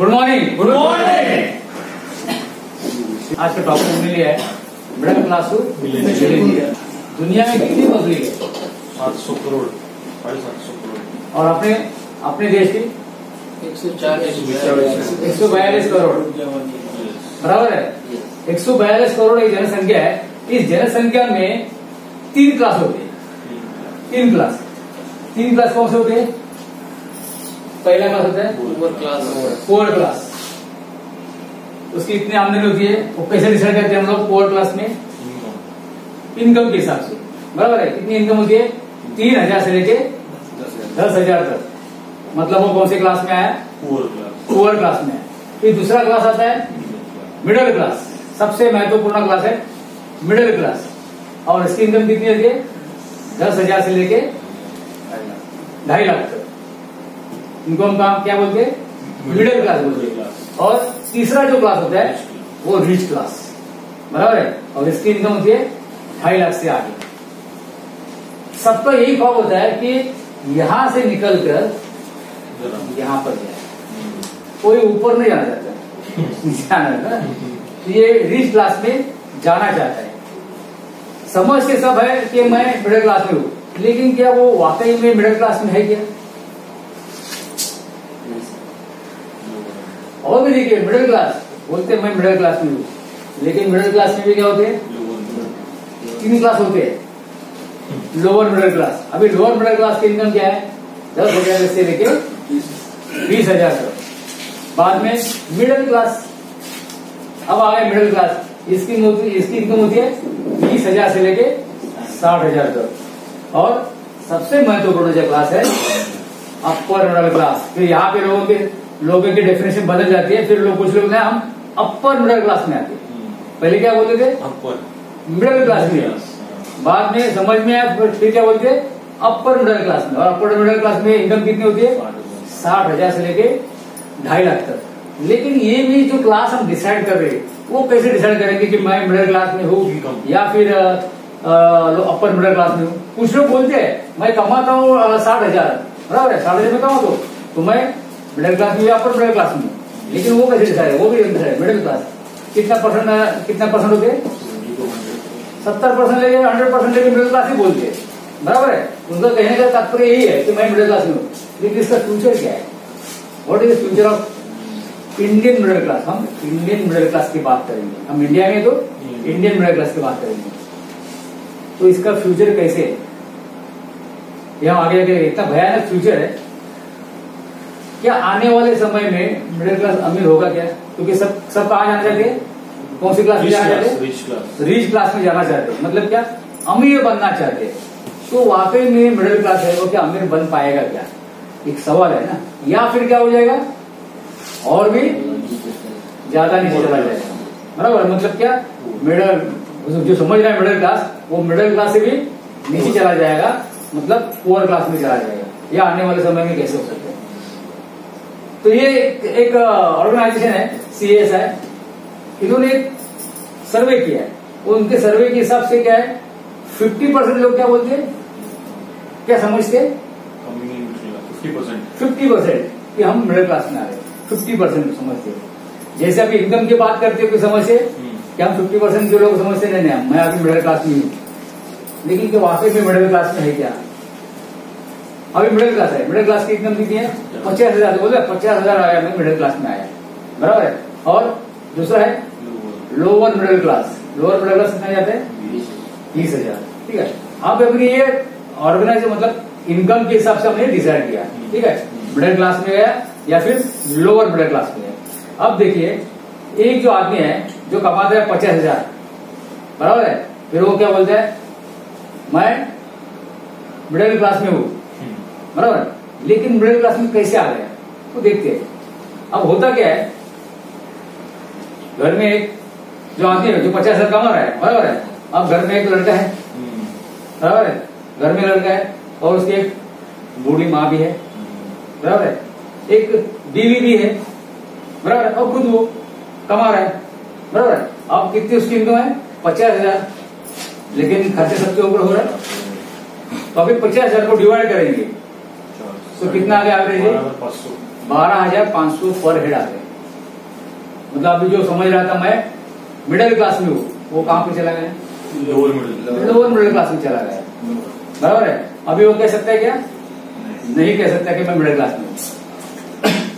Good morning good morning आज का topic हमने लिया है मिडिल क्लास. दुनिया में कितनी पब्लिक है? सात सौ करोड़। साढ़े सात सौ करोड़। और अपने अपने देश की? एक सौ चालीस एक सौ बयालीस करोड़। बराबर है? एक सौ बयालीस करोड़ एक जनसंख्या है। इस जनसंख्या में तीन क्लास होती है। तीन क्लास तीन क्लास कौन से होते हैं? पहला क्लास होता है? ओवर क्लास पुअर क्लास उसकी इतनी आमदनी होती है वो कैसे डिसाइड करते हैं हम लोग पुअर क्लास में? इनकम के हिसाब से। बराबर है? कितनी इनकम होती है तीन हज़ार से लेके दस हज़ार. तक। मतलब वो कौन से क्लास में आया? पुअर क्लास पुअर क्लास में फिर दूसरा क्लास आता है मिडिल क्लास सबसे महत्वपूर्ण क्लास है मिडिल क्लास और इसकी इनकम कितनी होती है? दस हज़ार से लेके ढाई लाख तक। इनको हम काम क्या बोलते हैं? मिडिल क्लास बोलते हैं। और तीसरा जो क्लास होता है वो रिच क्लास बराबर है? और इसकी इनकम होती है ढाई लाख से आगे। सबका यही ख्वाब होता है कि यहाँ से निकलकर यहाँ पर जाए। कोई ऊपर नहीं जाना चाहता। है। तो ये रिच क्लास में जाना चाहता है। समझ के सब है कि मैं मिडिल क्लास में हूँ। लेकिन क्या वो वाकई में मिडिल क्लास में है क्या? और भी देखिए मिडिल क्लास बोलते हैं मैं मिडिल क्लास में हूँ। लेकिन मिडिल क्लास में भी क्या होते हैं? तीन क्लास होते हैं। लोअर मिडिल क्लास अभी लोअर मिडिल क्लास की इनकम क्या है? दस हज़ार से लेके बीस हज़ार तक। बाद में मिडिल क्लास अब आ गए मिडिल क्लास इसकी इसकी इनकम होती है बीस हज़ार से लेके साठ हज़ार तक। और सबसे महत्वपूर्ण जो क्लास है अपर मिडिल क्लास फिर यहाँ पे लोगों के लोगों की डेफिनेशन बदल जाती है फिर लोग कुछ लोग हम अपर मिडिल क्लास में आते पहले क्या बोलते थे? अपर मिडिल क्लास में। बाद में समझ में आया फिर क्या बोलते अपर मिडिल क्लास में। और अपर मिडिल क्लास में इनकम कितनी होती है? साठ हज़ार। से लेके ढाई लाख तक। लेकिन ये भी जो क्लास हम डिसाइड कर रहे हैं वो कैसे डिसाइड करेंगे कि मैं मिडिल क्लास में हूँ या फिर अपर मिडिल क्लास में हूँ? कुछ लोग बोलते हैं मैं कमाता हूँ साठ हज़ार। बराबर है साठ हज़ार में कमाता हूँ। तो मैं मिडिल क्लास में अपर मिडिल क्लास में? लेकिन वो कैसे डिसाइड है, वो भी डिसाइड है मिडिल क्लास कितना परसेंट कितना परसेंट होते सत्तर परसेंट लेके हंड्रेड परसेंट लेके मिडिल क्लास ही बोलते हैं। बराबर है? उनका कहने का तात्पर्य यही है कि मैं मिडिल क्लास में हूँ। लेकिन इसका फ्यूचर क्या है? What is future of Indian middle class हम इंडियन मिडिल क्लास की बात करेंगे। हम इंडिया में तो इंडियन मिडिल क्लास की बात करेंगे। तो इसका फ्यूचर कैसे है? ये हम आगे आगे इतना भयानक फ्यूचर है। क्या आने वाले समय में मिडिल क्लास अमीर होगा क्या? क्योंकि सब सब कहा जाना चाहते हैं? कौन सी क्लास में जाना चाहते class rich class rich class में जाना चाहते मतलब क्या? अमीर बनना चाहते तो वाकई में मिडिल क्लास है वो क्या अमीर बन पाएगा क्या? एक सवाल है ना? या फिर क्या हो जाएगा? और भी ज़्यादा नीचे चला जाएगा। बराबर? मतलब क्या? मिडल जो समझ रहा है मिडिल क्लास वो मिडिल क्लास से भी नीचे चला जाएगा। मतलब पुअर क्लास में चला जाएगा। या आने वाले समय में कैसे हो सकता है? तो ये एक ऑर्गेनाइजेशन है सी एस है। इन्होंने एक सर्वे किया है। उनके सर्वे के हिसाब से क्या है? फिफ्टी परसेंट लोग क्या बोलते हैं? क्या समझते हैं? फिफ्टी परसेंट कि हम मिडिल क्लास में आ रहे हैं। फिफ्टी परसेंट समझते हैं। जैसे अभी इनकम की बात करते हो कि समझते कि हम फिफ्टी परसेंट जो लोग समझते नहीं नहीं मैं अभी मिडिल क्लास में हूँ। लेकिन क्या वाकई में मिडिल क्लास में है क्या? अभी मिडिल क्लास है। मिडिल क्लास की इनकम कितनी है, पचास हज़ार, बोले पचास हज़ार आया मैं मिडिल क्लास में आया। बराबर है? और दूसरा है lower middle class lower middle class कितना जाते हैं? बीस हज़ार। ठीक है? अब अपनी ये ऑर्गेनाइज मतलब इनकम के हिसाब से हमने डिसाइड किया। ठीक है? मिडिल क्लास में गया या फिर लोअर मिडिल क्लास में गया। अब देखिए, एक जो आदमी है, जो कमाता है पचास हज़ार, बराबर है? फिर वो क्या बोलता है? मैं मिडिल क्लास में हूँ। बराबर? लेकिन मिडिल क्लास में कैसे आ गया तो देखते हैं। अब होता क्या है? घर में एक जो आदमी है, जो पचास हज़ार कमा रहा है, बराबर है? अब घर में एक लड़का है। बराबर है? घर में लड़का है और उसकी एक बूढ़ी माँ भी है। बराबर है? एक बीवी भी है। बराबर है? और खुद वो कमा रहा है। बराबर है? अब कितनी उसकी इनकम है? पचास हज़ार। लेकिन खर्चे सबके ऊपर हो रहा है। तो अभी पचास हज़ार को डिवाइड करेंगे। तो कितना आ गया एवरेज बारह हज़ार पाँच सौ। पर हेड आ गए मतलब अभी जो समझ रहा था मैं मिडिल क्लास में हूँ वो कहाँ पे चला गया? Lower middle lower middle class में चला गया। बराबर है? अभी वो कह सकता है क्या? नहीं। कह सकता कि मैं मिडिल क्लास में हूँ।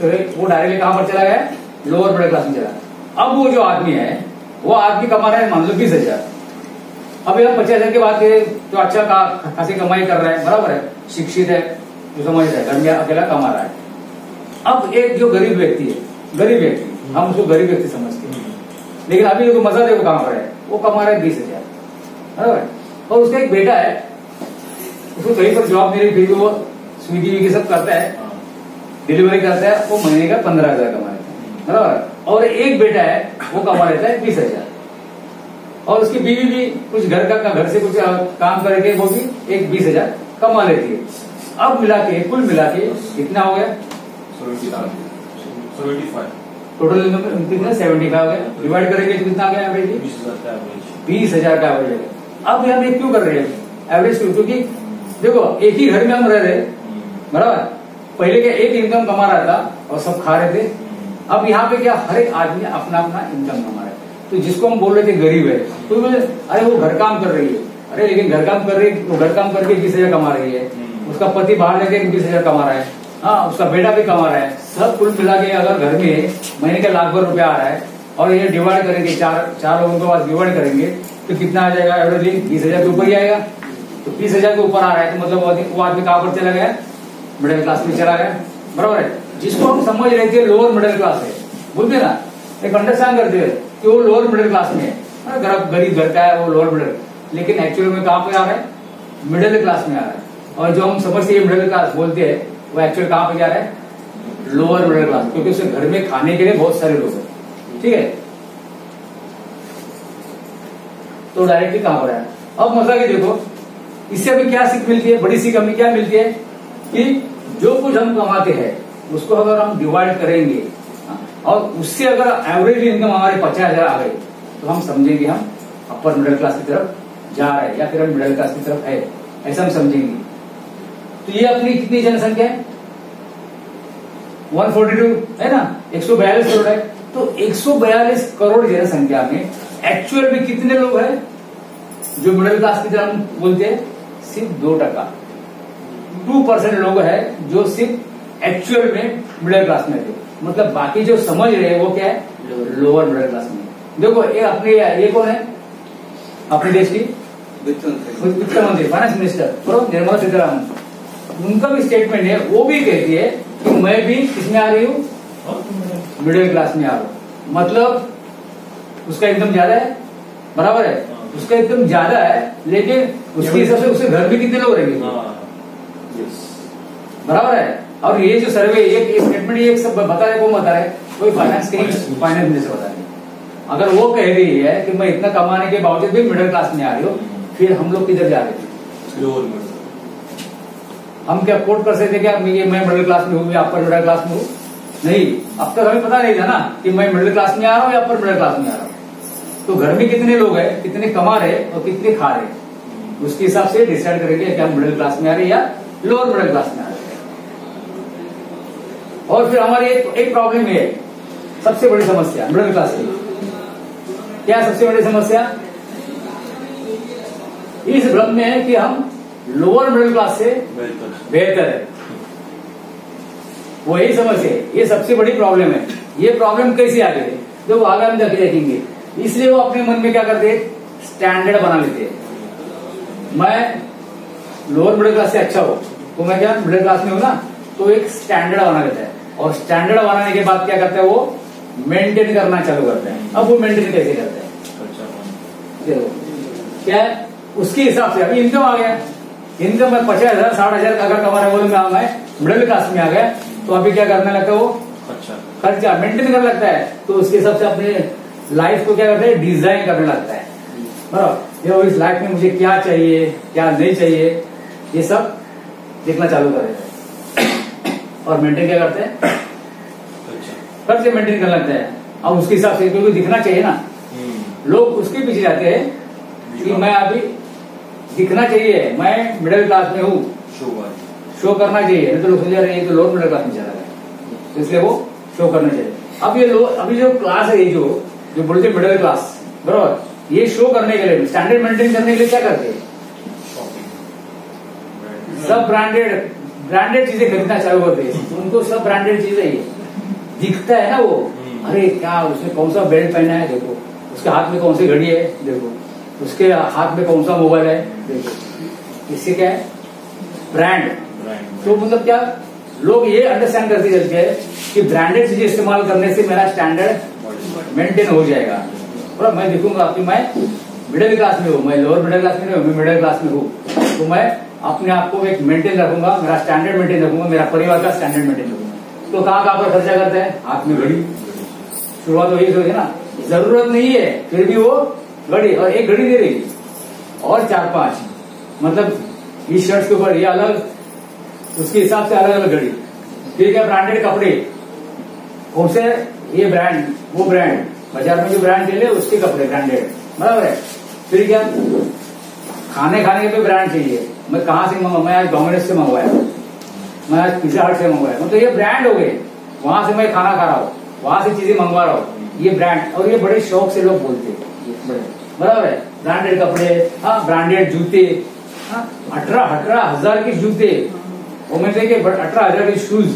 तो वो डायरेक्टली कहाँ पर चला गया? लोअर मिडिल क्लास में चला अब वो जो आदमी है वो आदमी कमा रहा है मान लो बीस हज़ार। अभी हम पचास हज़ार की बात करें तो अच्छा खासी कमाई कर रहा है। बराबर है? शिक्षित है समझ रहा है घर में अकेला कमा रहा है। अब एक जो गरीब व्यक्ति है, गरीब व्यक्ति, हम उसको गरीब व्यक्ति समझते हैं। लेकिन अभी जो मज़ा देखो कहाँ पर है, वो कमा रहा है बीस हज़ार और उसका एक बेटा है, उसको कहीं पर जॉब रही फिर वो स्विगी विगी सब करता है, डिलीवरी करता है, वो महीने का पंद्रह हज़ार कमा लेता है, बराबर और एक बेटा है, वो कमा लेता है बीस हज़ार। और उसकी बीवी भी कुछ घर का, घर से कुछ काम करके वो भी एक बीस हज़ार कमा लेती है। अब मिला के कुल मिला के कितना हो गया? टोटल इनकम कितना? सेवेंटी फाइव हो गया। डिवाइड करेंगे तो कितना आ गया एवरेज बीस हज़ार का एवरेज अब हम ये क्यों कर रहे हैं? एवरेज क्यों? क्योंकि देखो एक ही घर में हम रह रहे बराबर? पहले क्या एक इनकम कमा रहा था और सब खा रहे थे? अब यहाँ पे क्या हर एक आदमी अपना अपना इनकम कमा रहा है। तो जिसको हम बोल रहे थे गरीब है तो अरे वो घर काम कर रही है। अरे लेकिन घर काम कर रही है वो घर काम करके बीस हज़ार कमा रही है। उसका पति बाहर लेके बीस हज़ार कमा रहा है। हाँ उसका बेटा भी कमा रहा है। सब कुल मिला के अगर घर में महीने का लाख भर रुपया आ रहा है और ये डिवाइड करेंगे चार चार लोगों के पास डिवाइड करेंगे तो कितना आ जाएगा एवरेजली बीस हज़ार के ऊपर ही आएगा। तो बीस हज़ार के ऊपर आ रहा है तो मतलब वो आदमी कहाँ पर चला गया? मिडिल क्लास में चला गया। बराबर है? जिसको हम समझ रहे थे लोअर मिडिल क्लास है। बोलते ना। एक अंडरस्टैंड करते हैं कि वो लोअर मिडिल क्लास में है। हाँ, गरीब घर का है वो लोअर मिडिल लेकिन एक्चुअल में कहाँ आ रहा है? मिडिल क्लास में आ रहा है। और जो हम समझते हैं मिडिल क्लास बोलते हैं, वो एक्चुअल कहाँ पे जा रहा है? लोअर मिडिल क्लास क्योंकि उसे घर में खाने के लिए बहुत सारे लोग हैं। ठीक है? तो डायरेक्टली कहाँ पर है? अब मज़ा के देखो, इससे हमें क्या सीख मिलती है? बड़ी सीख हमें क्या मिलती है? कि जो कुछ हम कमाते हैं, उसको अगर हम डिवाइड करेंगे, और उससे अगर एवरेज इनकम हमारे पचास हज़ार आ गई तो हम समझेंगे हम अपर मिडिल क्लास की तरफ़ जा रहे हैं, या फिर हम मिडिल क्लास की तरफ़ है। ऐसा हम समझेंगे। तो ये अपनी कितनी जनसंख्या है? 142 है ना? 142 करोड़ है। तो 142 करोड़ जनसंख्या में एक्चुअल में कितने लोग हैं? जो मिडिल क्लास की तरह हम बोलते हैं सिर्फ़ दो टका। टू परसेंट लोग हैं जो सिर्फ़ एक्चुअल में मिडिल क्लास में थे। मतलब बाकी जो समझ रहे हैं वो क्या है? लोअर मिडिल क्लास में। देखो ये अपने ये कौन है? अपने देश की? वित्त मंत्री। फाइनेंस मिनिस्टर बरोबर? निर्मला सीतारामन। उनका भी स्टेटमेंट है वो भी कहती है कि मैं भी किसमें आ रही हूँ मिडिल क्लास में आ रहा हूँ। मतलब उसका इनकम ज़्यादा है? बराबर है? उसका इनकम ज़्यादा है लेकिन उसके हिसाब से उसके घर में कितने लोग रहेंगे? बराबर है? और ये जो सर्वे ये स्टेटमेंट ये सब बता रहे कौन बता रहे कोई फाइनेंस के फाइनेंस मिनिस्टर बता रहे अगर वो कह रही है कि मैं इतना कमाने के बावजूद भी मिडिल क्लास में आ रही हूँ फिर हम लोग किधर जा रहे थे हम क्या कोट कर सकते क्या? मैं मैं मिडिल क्लास में हूँ या अपर मिडिल क्लास में हूँ। नहीं, अब तक हमें पता नहीं था ना कि मैं मिडिल क्लास में आ रहा हूँ या अपर मिडिल क्लास में आ रहा हूँ। तो घर में कितने लोग हैं, कितने कमा रहे और कितने खा रहे उसके हिसाब से डिसाइड करेंगे कि हम मिडिल क्लास में आ रहे या लोअर मिडिल क्लास में आ रहे और फिर हमारी एक एक प्रॉब्लम है। सबसे बड़ी समस्या मिडिल क्लास की। क्या सबसे बड़ी समस्या? इस भ्रम में है कि हम लोअर मिडिल क्लास से बेहतर है। वो यही समझ है। ये सबसे बड़ी प्रॉब्लम है। ये प्रॉब्लम कैसे आ गई जो वो आगे हम देखेंगे। इसलिए वो अपने मन में क्या करते हैं? स्टैंडर्ड बना लेते हैं। मैं लोअर मिडिल क्लास से अच्छा हो। तो मैं क्या मिडिल क्लास में हूँ ना? तो एक स्टैंडर्ड बना लेता है। और स्टैंडर्ड बनाने के बाद क्या करता है वो? मेंटेन करना चालू करता है। अब वो मेंटेन कैसे करता है? देखो क्या उसके हिसाब से। अभी इनकम आ गया। इनकम में पचास हज़ार साठ हज़ार अगर कमा रहे बोले मैं गए मिडिल क्लास में आ गया तो अभी क्या करने लगता है वो? अच्छा। खर्चा मेंटेन करने लगता है। तो उसके हिसाब से अपने लाइफ को क्या करता है? डिज़ाइन करने लगता है। बराबर? ये इस लाइफ में मुझे क्या चाहिए क्या नहीं चाहिए ये सब देखना चालू कर देता है। और मेंटेन क्या करते हैं? अच्छा। खर्चे मेंटेन करने लगता है। अब उसके हिसाब से क्योंकि दिखना चाहिए ना। लोग उसके पीछे जाते हैं कि मैं अभी दिखना चाहिए। मैं मिडिल क्लास में हूँ। शो शो करना चाहिए। नहीं तो लोग समझ रहे हैं तो लोअर मिडिल क्लास में चला गया इसलिए वो शो करना चाहिए। अब ये लोग अभी जो क्लास है ये जो जो बोलते मिडिल क्लास बराबर? ये शो करने के लिए स्टैंडर्ड मेंटेन करने के लिए क्या करते हैं? सब ब्रांडेड ब्रांडेड चीज़ें खरीदना चालू करते हैं उनको सब ब्रांडेड चीज़ें ये दिखता है ना वो। हम्म। अरे क्या उसने कौन सा बेल्ट पहना है? देखो। उसके हाथ में कौन सी घड़ी है? देखो। उसके हाथ में कौन सा मोबाइल है? इससे क्या है? ब्रांड तो मतलब क्या? लोग ये अंडरस्टैंड करते चलते हैं कि ब्रांडेड चीज़ें इस्तेमाल करने से मेरा स्टैंडर्ड मेंटेन हो जाएगा। और मैं देखूँगा कि मैं मिडिल क्लास में हूँ मैं लोअर मिडिल क्लास में नहीं हूँ मिडिल क्लास में हूँ। तो मैं अपने आप को एक मेंटेन रखूँगा मेरा स्टैंडर्ड मेंटेन रखूँगा मेरा परिवार का स्टैंडर्ड मेंटेन रखूँगा। तो कहाँ कहाँ पर खर्चा करते हैं? हाथ में घड़ी। शुरुआत तो यही सोचे ना। ज़रूरत नहीं है फिर भी वो घड़ी, और एक घड़ी दे रही। और चार पाँच। मतलब इस शर्ट के ऊपर ये अलग, उसके हिसाब से अलग अलग घड़ी। फिर क्या ब्रांडेड कपड़े। कौन से? ये ब्रांड वो ब्रांड बाज़ार में जो ब्रांड चले उसके कपड़े ब्रांडेड बराबर है? फिर क्या? खाने खाने के भी ब्रांड चाहिए। मैं कहा से मंगा मैं आज डोमिनोज से मंगवाया। मैं आज पिज्जा हट से मंगवाया। मतलब ये ब्रांड हो गए। वहाँ से मैं खाना खा रहा हूँ। वहाँ से चीज़ें मंगवा रहा हूँ। ये ब्रांड और ये बड़े शौक से लोग बोलते हैं। बराबर। है? ब्रांडेड कपड़े हाँ ब्रांडेड जूते हाँ अठारह अठारह हज़ार के जूते। वो कि अठारह हज़ार के शूज़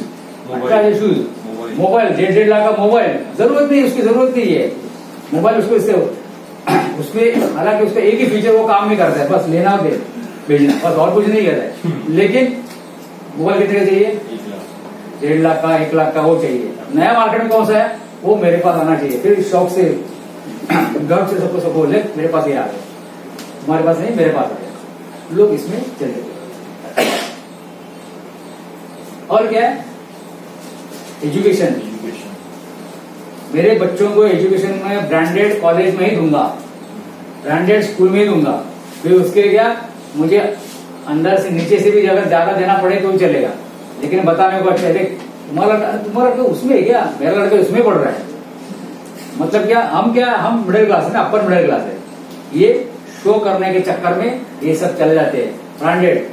अठारह हज़ार शूज़ मोबाइल। डेढ़ डेढ़ लाख का मोबाइल ज़रूरत नहीं उसकी ज़रूरत नहीं है। मोबाइल उसको इससे उसमें हालाँकि उसका एक ही फीचर वो काम नहीं करता है बस लेना दे भेजना बस और कुछ नहीं करता है। लेकिन मोबाइल कितने का चाहिए? डेढ़ लाख का एक लाख का वो चाहिए। नया मार्केट में कौन सा है? वो मेरे पास आना चाहिए। फिर शौक से गर्व से सबको सब बोले मेरे पास ये आ गया। तुम्हारे पास नहीं मेरे पास आ गया। लोग इसमें चले गए। और क्या है? एजुकेशन मेरे बच्चों को एजुकेशन में ब्रांडेड कॉलेज में ही दूँगा। ब्रांडेड स्कूल में ही दूँगा। फिर उसके क्या? मुझे अंदर से नीचे से भी अगर ज़्यादा देना पड़े तो चलेगा। लेकिन बताने को अच्छा देख तुम्हारा तुम्हारा लड़का उसमें है क्या? मेरा लड़का उसमें पढ़ रहा है। मतलब क्या हम क्या हम मिडिल क्लास है ना अपर मिडिल क्लास है। ये शो करने के चक्कर में ये सब चले जाते हैं। ब्रांडेड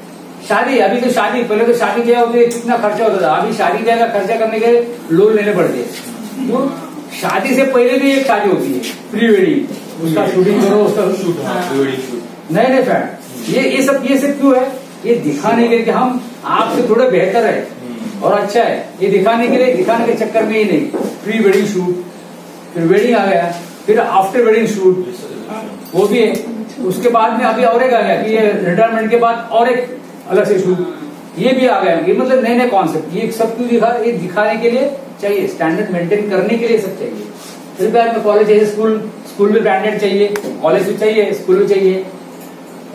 शादी अभी तो शादी पहले तो शादी क्या होती है कितना खर्चा होता था। अभी शादी क्या का खर्चा करने के लोन लेने पड़ते हैं। तो शादी से पहले भी एक शादी होती है प्री वेडिंग उसका शूटिंग करो उसका शूट नहीं नहीं फ्रेंड ये ये सब ये सब क्यों है? ये दिखाने के लिए हम आपसे थोड़े बेहतर है। और अच्छा है ये दिखाने के लिए दिखाने के चक्कर में ही नहीं। प्री वेडिंग शूट फिर वेडिंग आ गया। फिर आफ्टर वेडिंग शूट वो भी है। उसके बाद में अभी और एक आ गया कि ये रिटायरमेंट के बाद और एक अलग से शूट ये भी आ गया। ये मतलब नए नए कॉन्सेप्ट ये सब क्यों दिखा, ये दिखाने के लिए चाहिए। स्टैंडर्ड मेंटेन करने के लिए सब चाहिए। फिर बाद में कॉलेज चाहिए स्कूल स्कूल भी ब्रांडेड चाहिए। कॉलेज भी चाहिए स्कूल भी चाहिए।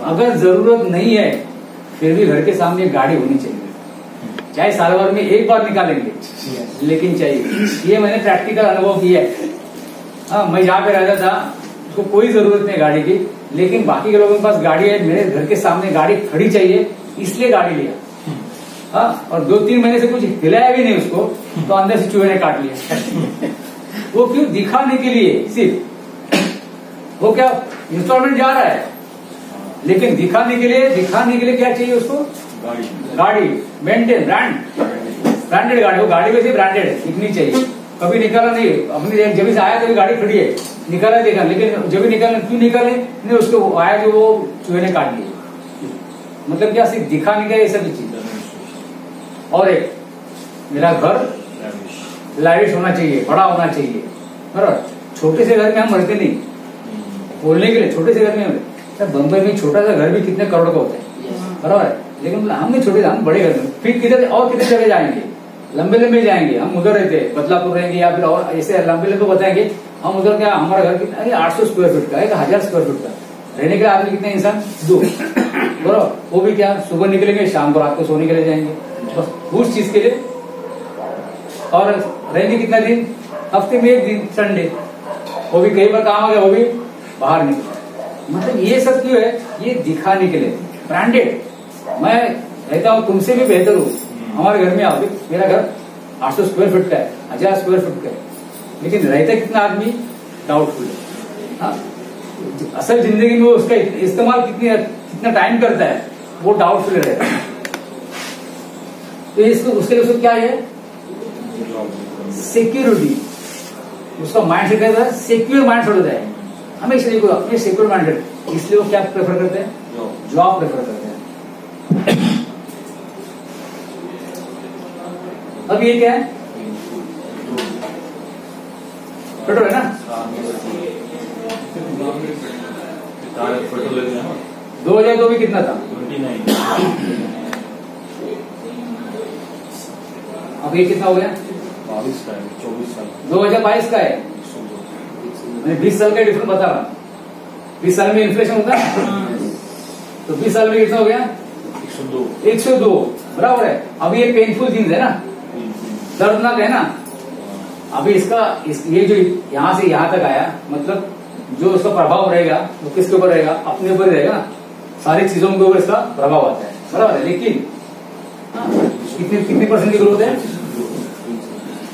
अगर ज़रूरत नहीं है, फिर भी घर के सामने गाड़ी होनी चाहिए। चाहे साल भर में एक बार निकालेंगे। लेकिन चाहिए। ये मैंने प्रैक्टिकल अनुभव किया है। हाँ मैं जहाँ पे रहता था उसको कोई ज़रूरत नहीं गाड़ी की लेकिन बाकी के लोगों के पास गाड़ी है मेरे घर के सामने गाड़ी खड़ी चाहिए इसलिए गाड़ी लिया। हाँ और दो तीन महीने से कुछ हिलाया भी नहीं उसको तो अंदर से चूहे ने काट लिया। वो क्यों दिखाने के लिए सिर्फ़। वो क्या इंस्टॉलमेंट जा रहा है? लेकिन दिखाने के लिए दिखाने के लिए क्या चाहिए उसको? गाड़ी। मेंटेन ब्रांड ब्रांडेड गाड़ी वो गाड़ी वैसे ब्रांडेड है इतनी चाहिए। कभी निकाला नहीं। अपनी जब से आया तभी गाड़ी खड़ी है। निकाला देखा लेकिन जब भी निकाले क्यों निकाले? नहीं उसको आया जो वो चूहे ने काट लिया मतलब क्या सिर्फ़ दिखाने के ये सभी चीज़ और एक मेरा घर लाइविश होना चाहिए बड़ा होना चाहिए। बराबर। छोटे से घर में हम रहते नहीं। बोलने के लिए छोटे से घर में सर बम्बई में छोटा सा घर भी कितने करोड़ का होता है। बराबर। है लेकिन हम नहीं छोटे हम बड़े घर में। फिर किधर और कितने चले जाएँगे? लंबे लंबे जाएँगे। हम उधर रहते बदलापुर रहेंगे या फिर और ऐसे लंबे लंबे बताएँगे। हम उधर क्या, हमारा घर कितना आठ सौ स्क्वायर फीट का, एक हज़ार स्क्वायर फीट का। रहने के लिए आदमी कितने इंसान? दो। बराबर। वो भी क्या, सुबह निकलेंगे, शाम को रात को सोने के लिए जाएँगे। बस, उस चीज़ के लिए। और रहेंगे कितना दिन? हफ़्ते में एक दिन संडे वो भी कई बार काम आ गया, वो भी बाहर निकल मतलब ये सब क्यों है? ये दिखाने के लिए। ब्रांडेड मैं रहता हूँ, तुमसे भी बेहतर हूँ। हमारे घर में आओ मेरा घर आठ सौ स्क्वायर फीट का है हज़ार स्क्वायर फीट का है। लेकिन रहता कितना आदमी? डाउटफुल है। हाँ? असल ज़िंदगी में उसका इस्तेमाल कितनी कितना टाइम करता है वो डाउटफुल रहता। है तो इसको उसके लिए उसको क्या है? सिक्योरिटी उसका माइंड सेट कैसा है? सिक्योर माइंड सेट होता है। हमेशा देखो अपने सिक्योर माइंड सेट इसलिए वो क्या प्रेफर करते हैं? जॉब प्रेफर करते हैं। अब ये क्या है? पेट्रोल है ना? दो हज़ार दो में कितना था? अब ये कितना हो गया? बाईस का है चौबीस साल दो हज़ार बाईस का है। मैं बीस साल का डिफरेंस बता रहा बीस साल में इन्फ्लेशन होता है? तो बीस साल में कितना हो गया? एक सौ दो। एक सौ दो, बराबर है। अब ये पेनफुल चीज़ है ना? दर्दनाक है ना? अभी इसका इस, ये जो यहाँ से यहाँ तक आया मतलब जो उसका प्रभाव रहेगा वो किसके ऊपर रहेगा? अपने ऊपर रहेगा ना? सारी चीज़ों के ऊपर इसका प्रभाव आता है। बराबर है लेकिन कितने कितनी कितनी परसेंट की ग्रोथ है?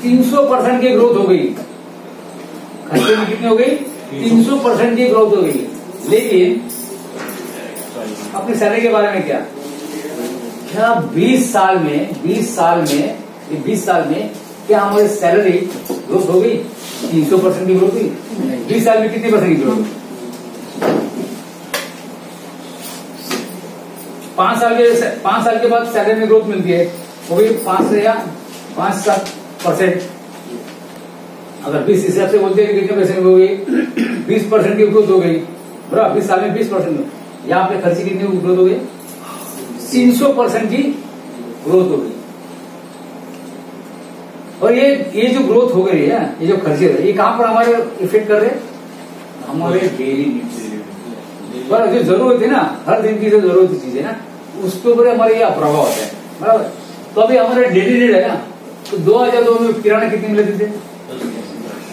तीन सौ परसेंट की ग्रोथ हो गई। खर्चे में कितनी हो गई? तीन सौ परसेंट की ग्रोथ हो गई। लेकिन अपनी सैलरी के बारे में क्या? क्या 20 साल में 20 साल में ये 20 साल में क्या हमारी सैलरी ग्रोथ हो गई? 300 परसेंट की ग्रोथ हुई? बीस साल में कितनी परसेंट की ग्रोथ पाँच साल के पाँच साल के बाद सैलरी में ग्रोथ मिलती है। वो भी पाँच से या पाँच सात परसेंट अगर बीस हिसाब से बोलते हैं कि कितने परसेंट हो गई बीस परसेंट की ग्रोथ हो गई। बराबर, बीस साल में बीस परसेंट यहाँ पे खर्चे कितनी ग्रोथ हो गई? तीन सौ परसेंट की ग्रोथ हो गई। और ये ये जो ग्रोथ हो गई है ये जो खर्चे हो रहे ये कहाँ पर हमारे इफ़ेक्ट कर रहे हमारे डेली नीड्स पर जो ज़रूरत है ना हर दिन की जो ज़रूरत की चीज़ है ना उसके ऊपर हमारे ये प्रभाव होता है। बराबर? तो अभी हमारे डेली नीड है ना तो दो हज़ार दो में किराना कितने में लेते थे?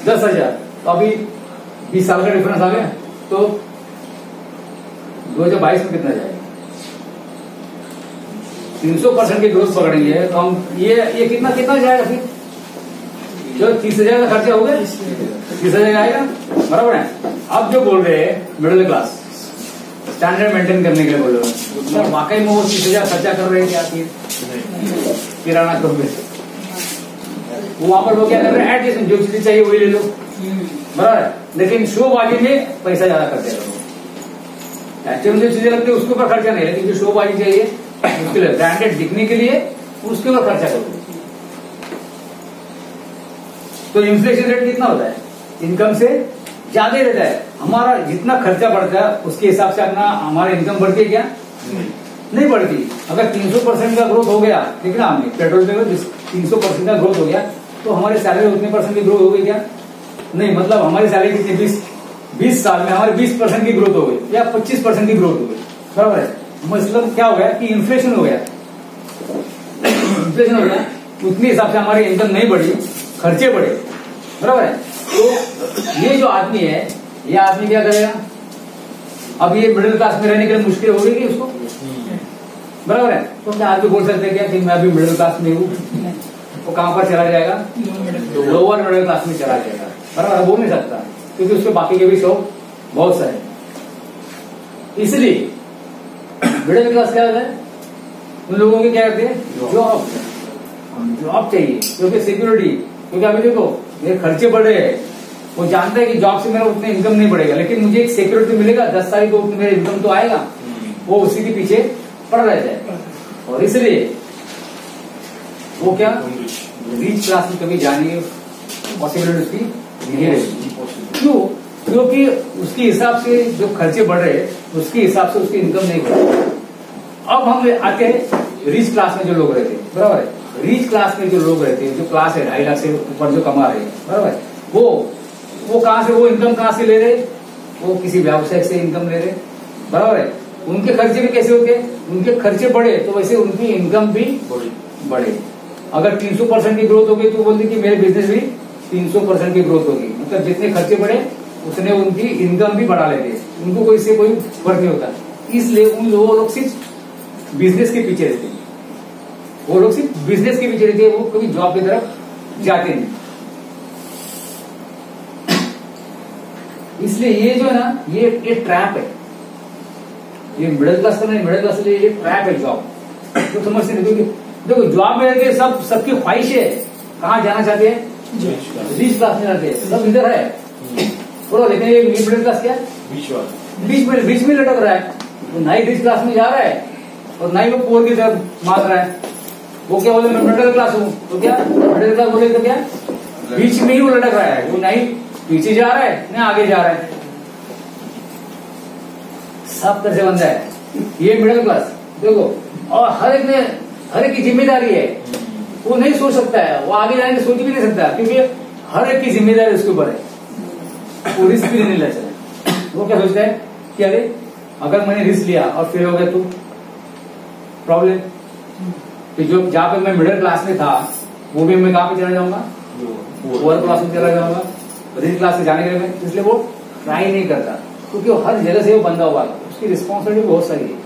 दस हज़ार। तो अभी बीस साल का डिफरेंस आ गया तो दो हज़ार बाईस में कितना जाएगा? तीन सौ परसेंट की ग्रोथ पकड़ेंगे तो हम ये ये कितना कितना जाएगा फिर? जो तीस हज़ार का खर्चा हो गया तीस हज़ार आएगा बराबर है। अब जो बोल रहे हैं मिडिल क्लास स्टैंडर्ड मेंटेन करने के लिए बोल रहे हो। सर वाकई में वो तीस हज़ार खर्चा कर रहे हैं क्या फिर किराना कम में वो वहाँ पर वो क्या कर रहे हैं? एडजस्ट जो चीज़ें चाहिए वही ले लो। बराबर है। लेकिन शोबाजी में पैसा ज़्यादा करते रहो एक्चुअली जो चीज़ें लगती है उसके ऊपर खर्चा नहीं लेकिन जो शोबाजी चाहिए उसके लिए ब्रांडेड दिखने के लिए उसके ऊपर खर्चा करो तो इन्फ्लेशन रेट कितना होता है? इनकम से ज़्यादा रहता है। हमारा जितना खर्चा बढ़ता है उसके हिसाब से अपना हमारा इनकम बढ़ती है क्या? नहीं। बढ़ती। अगर 300 परसेंट का ग्रोथ हो गया ठीक ना हमने पेट्रोल पे तीन सौ परसेंट का ग्रोथ हो गया तो हमारी सैलरी उतने परसेंट की ग्रोथ हो गई क्या? नहीं मतलब हमारी सैलरी कितनी? बीस बीस साल में हमारी बीस परसेंट की ग्रोथ हो गई या पच्चीस परसेंट की ग्रोथ हो गई। बराबर है? मतलब क्या हो गया कि इन्फ्लेशन हो गया। इन्फ्लेशन हो गया। उतने हिसाब से हमारी इनकम नहीं बढ़ी। खर्चे बढ़े बराबर है? तो ये जो आदमी है, ये आदमी क्या करेगा? अब ये मिडिल क्लास में रहने के लिए मुश्किल हो गई कि उसको? बराबर है? तो क्या आदमी बोल सकते क्या कि मैं अभी मिडिल क्लास में हूँ। वो कहाँ पर चला जाएगा? लोअर मिडिल क्लास में चला जाएगा। बराबर है? बोल नहीं सकता। क्योंकि उसके बाकी के भी शौक बहुत सारे इसलिए मिडिल क्लास क्या है? उन लोगों के क्या करते हैं? जॉब जॉब चाहिए। क्योंकि सिक्योरिटी क्योंकि अभी देखो मेरे खर्चे बढ़ रहे हैं। वो जानता है कि जॉब से मेरा उतना इनकम नहीं बढ़ेगा लेकिन मुझे एक सिक्योरिटी मिलेगा दस तारीख को मेरा इनकम तो आएगा। वो उसी के पीछे पड़ रहता है और इसलिए वो क्या? रीच क्लास में कभी जाने पॉसिबिलिटी उसकी नहीं रहेगी। क्यों? क्योंकि उसके हिसाब से जो खर्चे बढ़ रहे हैं उसके हिसाब से उसकी इनकम नहीं बढ़ रही। अब हम आते हैं रिच क्लास में जो लोग रहते हैं बराबर है? रिच क्लास में जो लोग रहते हैं जो क्लास है ढाई लाख से ऊपर जो कमा रहे हैं बराबर? वो वो कहाँ से वो इनकम कहाँ से ले रहे? वो किसी व्यवसाय से इनकम ले रहे। बराबर है? उनके खर्चे भी कैसे होते हैं? उनके खर्चे बढ़े तो वैसे उनकी इनकम भी बढ़े। अगर 300 परसेंट की ग्रोथ होगी तो बोलते कि मेरे बिज़नेस भी 300 परसेंट की ग्रोथ होगी। मतलब जितने खर्चे बढ़े उतने उनकी इनकम भी बढ़ा लेते उनको कोई इससे कोई फ़र्क नहीं होता। इसलिए उन लोगों लोग सिर्फ़ बिज़नेस के पीछे रहते हैं। वो लोग सिर्फ़ बिज़नेस के पीछे रहते हैं वो कभी जॉब की तरफ़ जाते नहीं। इसलिए ये जो है ना ये ये ट्रैप है। ये मिडिल क्लास का नहीं मिडिल क्लास के लिए ये ट्रैप है जॉब तो समझते नहीं क्योंकि देखो जॉब में रहते सब सबकी ख्वाहिश है कहा जाना चाहते हैं? बीच क्लास में जाते हैं। सब इधर है। बोलो लेकिन ये मिडिल क्लास क्या? बीच में बीच में लटक रहा है। वो ना ही बीच क्लास में जा रहा है और ना ही वो पोर की तरफ़ मार रहा है। वो क्या बोले, मैं मिडिल क्लास हूँ। तो क्या? मिडिल क्लास बोले तो क्या? बीच में ही वो लटक रहा है। वो नहीं, पीछे जा रहा है ना आगे जा रहा है। सब तरह से बंदा है। ये मिडिल क्लास देखो। और हर एक में, हर एक की ज़िम्मेदारी है। वो नहीं सोच सकता है। वो आगे जाने की सोच भी नहीं सकता, क्योंकि हर एक की ज़िम्मेदारी उसके ऊपर है। वो रिस्क भी नहीं ले चला वो क्या सोचता है? कि अरे, अगर मैंने रिस्क लिया और फेल हो गया तो प्रॉब्लम कि जो जहाँ पे मैं मिडिल क्लास में था वो भी मैं कहाँ पे चला जाऊँगा? ओवर क्लास में चला जाऊँगा। मिडिल क्लास से जाने के लिए मैं इसलिए वो ट्राई नहीं करता। क्योंकि वो हर जगह से वो बंदा हुआ। उसकी रिस्पॉन्सिबिलिटी बहुत सारी है।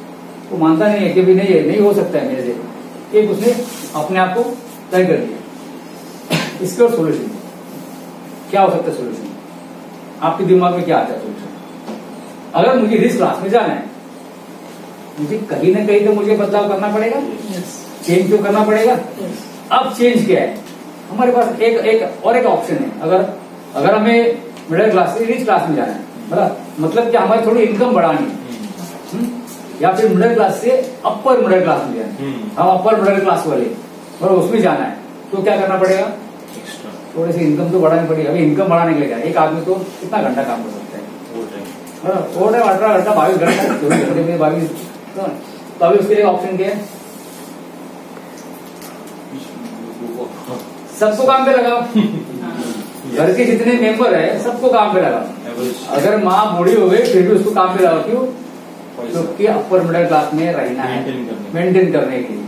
वो मानता नहीं है कि भी नहीं है नहीं हो सकता है मेरे से। एक उसने अपने आप को तय कर दिया। इसके और सोल्यूशन क्या हो सकता है सोल्यूशन आपके दिमाग में क्या आता है सोल्यूशन अगर मुझे रिस्क क्लास में जाना है मुझे कहीं ना कहीं तो मुझे बदलाव करना पड़ेगा। यस चेंज तो करना पड़ेगा। अब चेंज क्या है? हमारे पास एक एक और एक ऑप्शन है। अगर अगर हमें मिडिल क्लास से रिच क्लास में जाना है बराबर मतलब कि हमारी थोड़ी इनकम बढ़ानी है। हम्म, हम्म? या फिर मिडिल क्लास से अपर मिडिल क्लास में जाना है। हम्म, हम अपर मिडिल क्लास वाले और उसमें जाना है तो क्या करना पड़ेगा? एक्स्ट्रा थोड़ी सी इनकम तो बढ़ानी पड़ेगी। अभी इनकम बढ़ाने के लिए क्या एक आदमी तो कितना घंटा काम कर सकता है? टाइम अठारह घंटा बाईस घंटा चौबीस घंटे में बाईस तो तो अभी उसके लिए ऑप्शन क्या है? सबको काम पे लगाओ। घर के जितने मेंबर है सबको काम पे लगाओ। अगर माँ बूढ़ी हो गई फिर भी उसको काम पे लगाओ क्यों? क्योंकि अपर मिडिल क्लास में रहना है। मेंटेन करने। के लिए।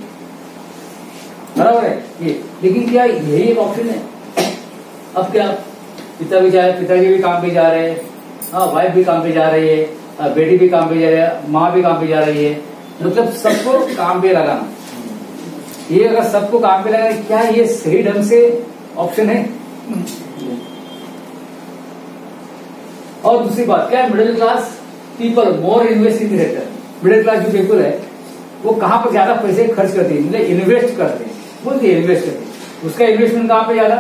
बराबर है? ये। लेकिन क्या यही एक ऑप्शन है? अब क्या? पिता भी जाए पिताजी भी काम पे जा रहे हैं हाँ वाइफ भी काम पे जा रही है हाँ, बेटी भी काम पे जा रही है माँ भी काम पे जा रही है। मतलब सबको काम पे लगाना। ये अगर सबको काम पे लगाना क्या ये सही ढंग से ऑप्शन है? और दूसरी बात, क्या है middle class people more invest in sector middle class जो पीपल है, वो कहाँ पर ज़्यादा पैसे खर्च करते हैं? मतलब इन्वेस्ट करते हैं। बोलते इन्वेस्ट करते उसका इन्वेस्टमेंट कहाँ पे ज़्यादा?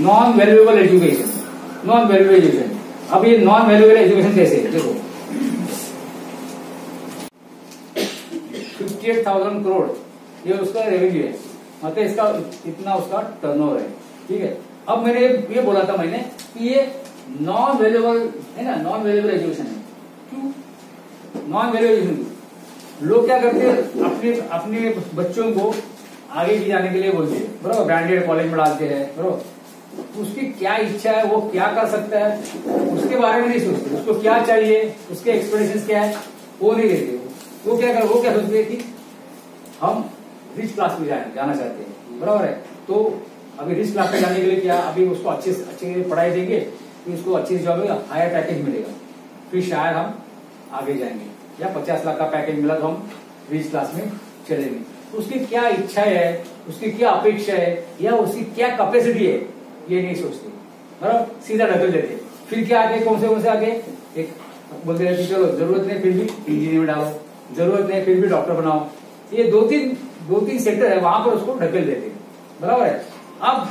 Non valuable education non valuable education अब ये नॉन वैल्यूएबल एजुकेशन कैसे है? देखो फिफ्टी एट थाउज़ेंड करोड़ ये उसका रेवेन्यू है। मतलब इसका इतना उसका टर्नओवर है। ठीक है? अब मैंने ये बोला था मैंने कि ये नॉन वैल्यूएबल है ना? नॉन वैल्यूएबल एजुकेशन है। क्यों? नॉन वैल्यूएबल एजुकेशन लोग क्या करते हैं? अपने अपने बच्चों को आगे भी जाने के लिए बोलते हैं। बराबर? ब्रांडेड कॉलेज में डालते हैं। बराबर? उसकी क्या इच्छा है? वो क्या कर सकता है? उसके बारे में नहीं सोचते। उसको क्या चाहिए? उसके एक्सपेक्टेशन क्या है? वो नहीं देते। वो क्या कर, वो क्या सोचते हैं कि हम रिच क्लास में जाए जाना चाहते हैं। बराबर है? तो अभी रिच क्लास में जाने के लिए क्या अभी उसको अच्छे से अच्छे पढ़ाई देंगे, फिर उसको अच्छी जॉब मिलेगा हायर पैकेज मिलेगा। फिर शायद हम आगे जाएँगे। या पचास लाख का पैकेज मिला तो हम रिच क्लास में चलेंगे। तो उसकी क्या इच्छा है? उसकी क्या अपेक्षा है? या उसकी क्या कैपेसिटी है? ये नहीं सोचते। बराबर? सीधा ढकल देते फिर क्या आगे? कौन से कौन से आगे? एक बोलते रहते चलो, ज़रूरत नहीं फिर भी इंजीनियर में डालो। ज़रूरत नहीं फिर भी डॉक्टर बनाओ। ये दो तीन दो तीन सेक्टर है वहाँ पर उसको ढकेल देते हैं। बराबर है? अब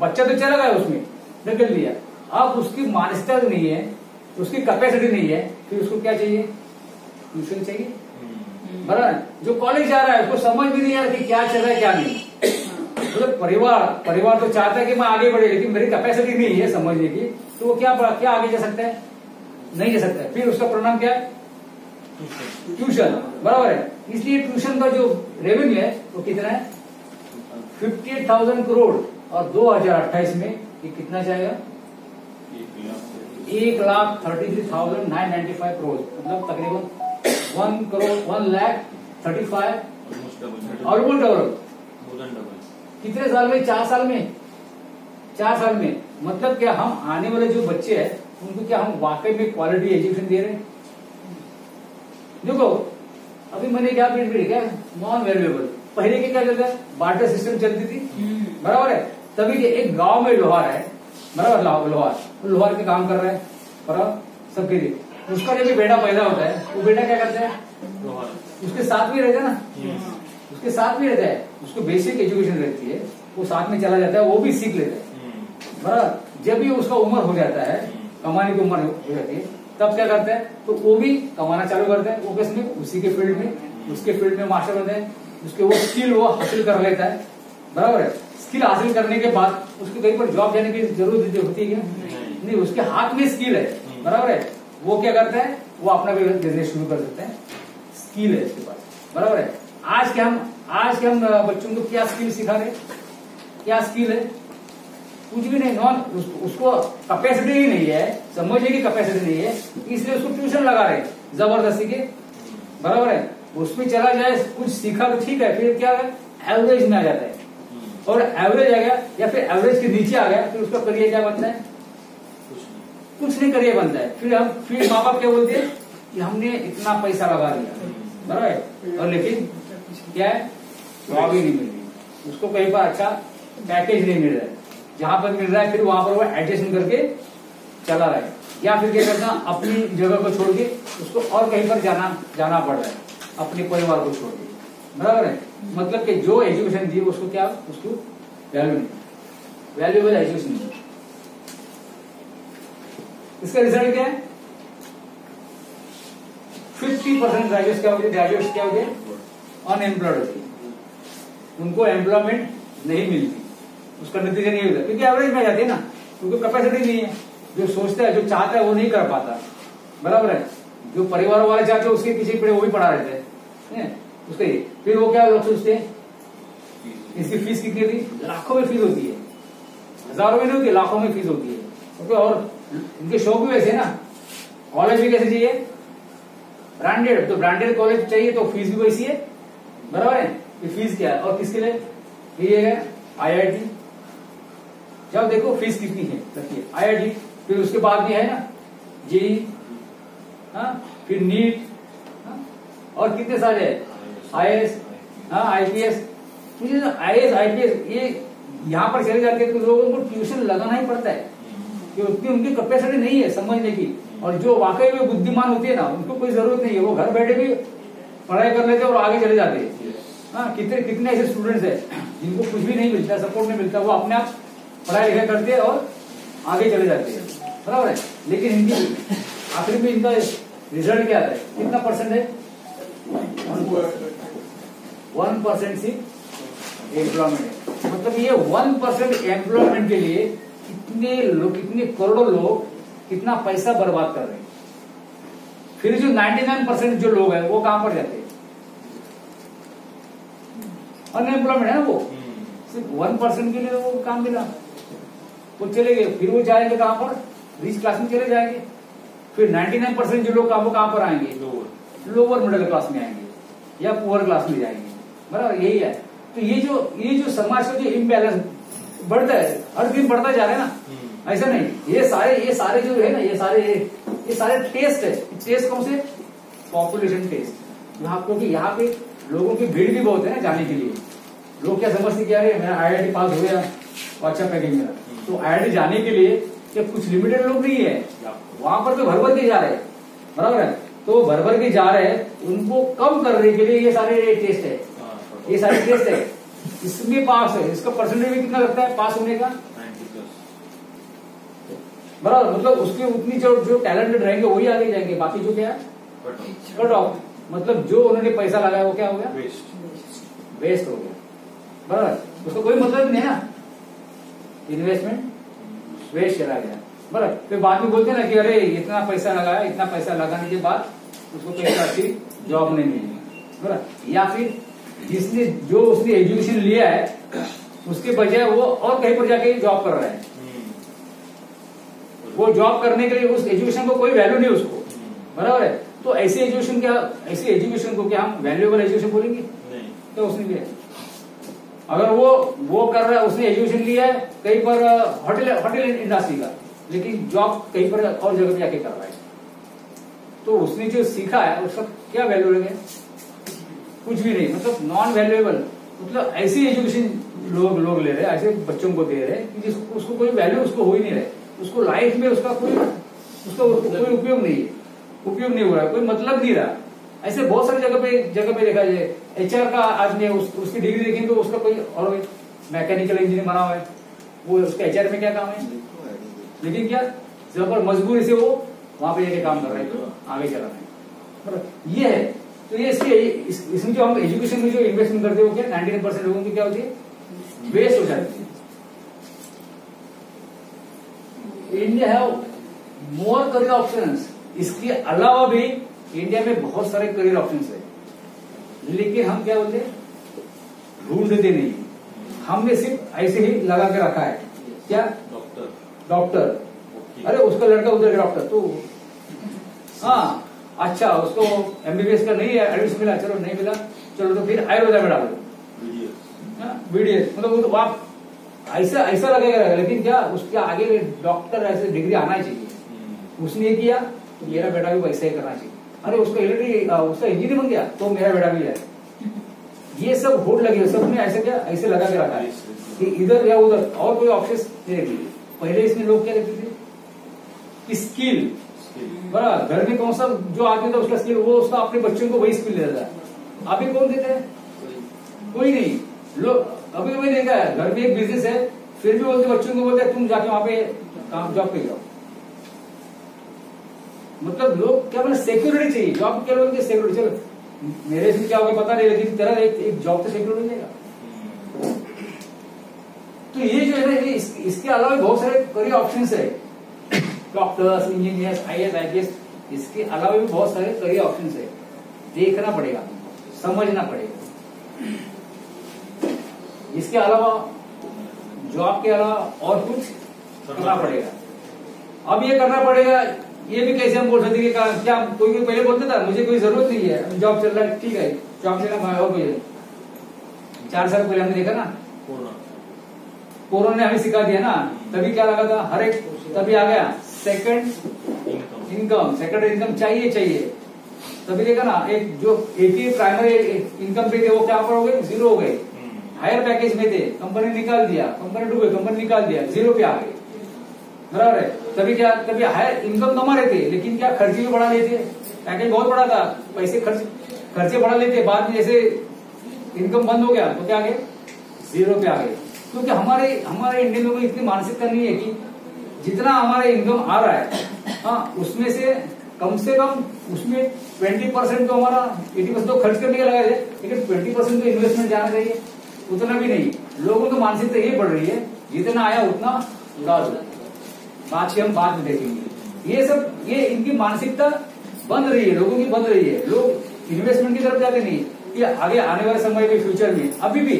बच्चा तो चला गया उसमें ढकेल दिया। अब उसकी मानसिकता नहीं है उसकी कैपेसिटी नहीं है फिर उसको क्या चाहिए? ट्यूशन चाहिए। बराबर जो कॉलेज जा रहा है उसको समझ भी नहीं आ रहा कि क्या चल रहा है क्या नहीं। मतलब परिवार परिवार तो चाहता है कि मैं आगे बढ़े लेकिन मेरी कैपेसिटी नहीं है समझने की तो वो क्या क्या आगे जा सकता है? नहीं जा सकता है। फिर उसका परिणाम क्या है? ट्यूशन, बराबर है? इसलिए ट्यूशन का जो रेवेन्यू है, वो कितना है? फिफ्टी एट थाउज़ेंड करोड़ और दो हज़ार अट्ठाईस में ये कितना जाएगा? एक lakh thirty three thousand nine ninety five crore मतलब तकरीबन one crore one lakh thirty five almost double कितने साल में? चार साल में। चार साल में। मतलब क्या हम आने वाले जो बच्चे हैं, उनको क्या हम वाकई में क्वालिटी एजुकेशन दे रहे हैं? देखो अभी मैंने क्या पीट पीट क्या? नॉन वैल्यूएबल पहले के क्या चलता है? बार्टर सिस्टम चलती थी। बराबर है? तभी के एक गाँव में लोहार है बराबर लो- लोहार। लोहार के काम कर रहा है। बराबर सबके लिए। उसका जब भी बेटा पैदा होता है वो बेटा क्या करता है? उसके साथ भी रहता है ना? उसके साथ भी रहता है। उसको बेसिक एजुकेशन रहती है। वो साथ में चला जाता है वो भी सीख लेता है। हम्म, बराबर? जब भी उसका उम्र हो जाता है कमाने की उम्र हो जाती है तब क्या करता है? तो वो भी कमाना चालू करते हैं वो किसमें उसी के फ़ील्ड में, उसके फ़ील्ड में मास्टर बनता हैं, उसके वो स्किल वो हासिल कर लेता है। बराबर है? स्किल हासिल करने के बाद उसको कहीं पर जॉब जाने की ज़रूरत होती है नहीं। उसके हाथ में स्किल है। बराबर है? वो क्या करते हैं? वो अपना बिज़नेस शुरू कर देते हैं। स्किल है उसके पास। बराबर है? आज के हम, आज के हम बच्चों को क्या स्किल सिखा रहे क्या स्किल है? कुछ भी नहीं नॉन उस, उसको कैपेसिटी ही नहीं है समझने की कैपेसिटी नहीं है इसलिए उसको ट्यूशन लगा रहे ज़बरदस्ती के। बराबर है? उसमें चला जाए कुछ सीखा तो ठीक है फिर क्या है? एवरेज में आ जाता है। हम्म, और एवरेज आ गया या फिर एवरेज के नीचे आ गया फिर उसका करियर क्या बनता है? कुछ नहीं। कुछ नहीं करियर बनता है। फिर हम फिर माँ बाप क्या बोलते हैं? कि हमने इतना पैसा लगा दिया। बराबर है? और लेकिन क्या है? जॉब ही नहीं मिल रही। उसको कहीं पर अच्छा पैकेज नहीं मिल रहा है। जहाँ पर मिल रहा है, फिर वहाँ पर वो एडजस्ट करके चला रहा है। या फिर क्या करना, अपनी जगह को छोड़ के उसको और कहीं पर जाना जाना पड़ रहा है, अपने परिवार को छोड़ के। बराबर है? मतलब कि जो एजुकेशन दी उसको क्या, उसको वैल्यू नहीं। वैल्यूबल एजुकेशन इसका रिज़ल्ट क्या है? फिफ्टी परसेंट ग्रेजुएट क्या होते ग्रेजुएट क्या होते अनएम्प्लॉयड होती उनको एम्प्लॉयमेंट नहीं मिलती। उसका नतीजा नहीं होता क्योंकि एवरेज में जाती है ना, क्योंकि कैपेसिटी नहीं है। जो सोचता है, जो चाहता है, वो नहीं कर पाता। बराबर है? जो परिवार वाले चाहते हैं उसके पीछे पड़े, वो भी पड़ा रहते हैं? उसके फिर वो क्या लोग सोचते हैं? इसकी फ़ीस कितनी होती लाखों में फ़ीस होती है। हज़ारों में नहीं होती, लाखों में फ़ीस होती है। ओके, और इनके शौक भी वैसे ना। कॉलेज भी कैसे चाहिए? ब्रांडेड तो ब्रांडेड कॉलेज चाहिए तो फ़ीस भी वैसी है। बराबर है? फ़ीस क्या है? और किसके लिए? ये है आईआईटी जब देखो फ़ीस कितनी है? रखिए आईआईटी फिर उसके बाद भी है ना? जेई हाँ? फिर नीट हाँ? और कितने सारे है? आईएएस हाँ? आईपीएस मुझे आईएएस आईपीएस ये यहाँ पर चले जाते हैं तो लोगों को ट्यूशन लगाना ही पड़ता है। कि उतनी उनकी कैपेसिटी नहीं है समझने की। और जो वाकई में बुद्धिमान होती है ना उनको कोई ज़रूरत नहीं है। वो घर बैठे भी पढ़ाई कर लेते हैं और आगे चले जाते हैं। हाँ कितने कितने ऐसे स्टूडेंट्स हैं जिनको कुछ भी नहीं मिलता सपोर्ट नहीं मिलता। वो अपने आप पढ़ाई लिखाई करते हैं और आगे चले जाते हैं। बराबर है? लेकिन इनकी आखिर में इनका रिज़ल्ट क्या आता है? कितना परसेंट है? वन परसेंट सिर्फ़ एम्प्लॉयमेंट है। मतलब ये वन परसेंट एम्प्लॉयमेंट के लिए कितने लोग कितने करोड़ों लोग कितना पैसा बर्बाद कर रहे हैं। फिर जो 99 परसेंट जो लोग हैं वो कहाँ पर जाते हैं? अनएम्प्लॉयमेंट है ना वो? सिर्फ़ वन परसेंट के लिए वो काम मिला। वो चले गए। फिर वो जाएँगे कहाँ पर? रिच क्लास में चले जाएँगे। फिर 99 परसेंट जो लोग काम वो कहाँ पर आएँगे? लोअर लोअर मिडिल क्लास में आएँगे या पुअर क्लास में जाएँगे। बराबर यही है। तो ये जो ये जो समाज का जो इम्बैलेंस बढ़ता है हर दिन बढ़ता जा रहा है ना? ऐसा नहीं। ये सारे ये सारे जो है ना ये सारे ये सारे टेस्ट है। टेस्ट कौन से? पॉपुलेशन टेस्ट यहाँ क्योंकि यहाँ पे लोगों की भीड़ भी बहुत है ना जाने के लिए। लोग क्या समझते क्या रहे मैं आई पास हो गया तो अच्छा पैकेज मिला। तो आई जाने के लिए क्या कुछ लिमिटेड लोग नहीं है? वहाँ पर तो भर भर के जा रहे हैं। बराबर है? तो भर भर के जा रहे हैं उनको कम करने के लिए ये सारे टेस्ट है। ये सारे टेस्ट है। इसमें पास है। इसका परसेंटेज भी कितना लगता है? पास होने का? बराबर। मतलब उसके उतनी जो जो टैलेंटेड रहेंगे वही आगे जाएँगे। बाकी जो क्या? है कट ऑफ़ मतलब जो उन्होंने पैसा लगाया वो क्या हो गया? वेस्ट वेस्ट हो गया। बराबर। उसका कोई मतलब नहीं है? ना इन्वेस्टमेंट वेस्ट चला गया। बराबर फिर बाद में बोलते ना कि अरे इतना पैसा लगाया इतना पैसा लगाने के बाद उसको कोई अच्छी जॉब नहीं मिली। बराबर या फिर जिसने जो उसने एजुकेशन लिया है उसके बजाय वो और कहीं पर जाके जॉब कर रहा है। वो जॉब करने के लिए उस एजुकेशन को कोई वैल्यू नहीं उसको। बराबर है? तो ऐसी एजुकेशन क्या ऐसी एजुकेशन को क्या हम वैल्यूएबल एजुकेशन बोलेंगे? नहीं। तो उसने लिया। अगर वो वो कर रहा है, उसने एजुकेशन लिया है, कहीं पर होटल होटल इंडस्ट्री का, लेकिन जॉब कहीं पर और जगह पे जाके कर रहा है। तो उसने जो सीखा है, उसका क्या वैल्यू रहेगा कुछ भी नहीं मतलब नॉन वैल्यूएबल मतलब ऐसी एजुकेशन लोग लोग ले रहे हैं, ऐसे बच्चों को दे रहे हैं कि जिसको, उसको कोई वैल्यू उसको हो ही नहीं रहे उसको लाइफ में उसका कोई उसका कोई उपयोग नहीं है। उपयोग नहीं हो रहा कोई मतलब नहीं रहा। ऐसे बहुत सारी जगह पे जगह पे देखा जाए एचआर का आदमी उस, उसकी डिग्री देखेंगे तो उसका कोई और मैकेनिकल इंजीनियर बना हुआ है। वो उसका एचआर में क्या काम है? लेकिन क्या जब पर मजबूरी से वो वहाँ पे जाके काम कर रहे हैं तो आगे चला रहे हैं। ये है तो ये इसके इस, इसमें जो हम एजुकेशन में जो इन्वेस्टमेंट करते हो क्या नाइन्टी परसेंट लोगों की क्या होती है? वेस्ट हो जाती है। इंडिया है मोर करियर ऑप्शन इसके अलावा भी इंडिया में बहुत सारे करियर ऑप्शन है। लेकिन हम क्या बोलते ढूंढते नहीं। हमने सिर्फ़ ऐसे ही लगा के रखा है। क्या? डॉक्टर। डॉक्टर। अरे उसका लड़का उधर डॉक्टर। तो हाँ अच्छा उसको एमबीबीएस का नहीं है एडमिशन मिला। चलो नहीं मिला चलो तो फिर आयुर्वेदा में डालो। बीडीएस मतलब वो तो आप ऐसा ऐसा लगेगा लेकिन क्या उसके आगे डॉक्टर ऐसे डिग्री आना चाहिए। उसने ये किया तो मेरा बेटा भी वैसा ही करना चाहिए। अरे उसका इलेक्ट्रिक उसका इंजीनियर बन गया तो मेरा बेटा भी है। ये सब होट लगे सबने ऐसे क्या ऐसे लगा के रखा है। कि इधर या उधर और कोई ऑप्शन नहीं पहले इसमें लोग क्या कहते थे? स्किल बराबर घर में कौन सा जो आदमी था उसका स्किल वो उसका अपने बच्चों को वही स्किल देता है अभी कौन देता है? कोई नहीं। लोग अभी तो मैं देखा है घर में एक बिज़नेस है फिर भी बोलते बच्चों को बोलते तुम जाके वहाँ पे काम जॉब पे जाओ। मतलब लोग क्या बोले सिक्योरिटी चाहिए। जॉब क्या लोग सिक्योरिटी चलो मेरे से क्या होगा पता नहीं लेकिन तेरा एक, एक जॉब तो सिक्योर जाएगा। तो ये जो है ना इस, इसके अलावा बहुत सारे करियर ऑप्शन है। Doctors engineers I S I इसके अलावा भी बहुत सारे करियर ऑप्शन है। देखना पड़ेगा समझना पड़ेगा। इसके अलावा जॉब के अलावा और कुछ करना पड़ेगा। अब ये करना पड़ेगा ये भी कैसे हम बोल सकते कि क्या कोई कोई पहले बोलता था मुझे कोई ज़रूरत नहीं है। जॉब चल रहा है ठीक है। जॉब लेना और कोई चार साल पहले हमने देखा ना। कोरोना। ने हमें सिखा दिया ना। तभी क्या लगा था? हर एक तभी आ गया। सेकंड इनकम सेकंड इनकम चाहिए चाहिए। तभी देखा ना एक जो एक ही प्राइमरी इनकम पे थे वो क्या पर हो गए? ज़ीरो हो गए। हायर पैकेज में थे। कंपनी निकाल दिया। कंपनी डूबे कंपनी निकाल दिया। ज़ीरो पे आ गए। बराबर है। तभी क्या, तभी हायर इनकम कमा रहे थे, लेकिन क्या खर्चे भी बढ़ा लेते पैकेज बहुत बड़ा था, पैसे खर्च, खर्चे बढ़ा लेते, बाद में जैसे इनकम बंद हो गया तो क्या आ गए ज़ीरो पे आ गए। क्योंकि हमारे हमारे इंडियन लोगों की इतनी मानसिकता नहीं है कि जितना हमारे इनकम आ रहा है हाँ उसमें से कम से कम उसमें ट्वेंटी परसेंट तो हमारा एटी परसेंट तो खर्च करने का लगा है, लेकिन ट्वेंटी परसेंट तो इन्वेस्टमेंट जाना चाहिए, उतना भी नहीं। लोगों की मानसिकता ये बढ़ रही है, जितना आया उतना उड़ा दो। बात की हम बाद में देखेंगे। ये सब ये इनकी मानसिकता बंद रही है लोगों की बंद रही है। लोग इन्वेस्टमेंट की तरफ़ जाते नहीं कि आगे आने वाले समय में फ्यूचर में। अभी भी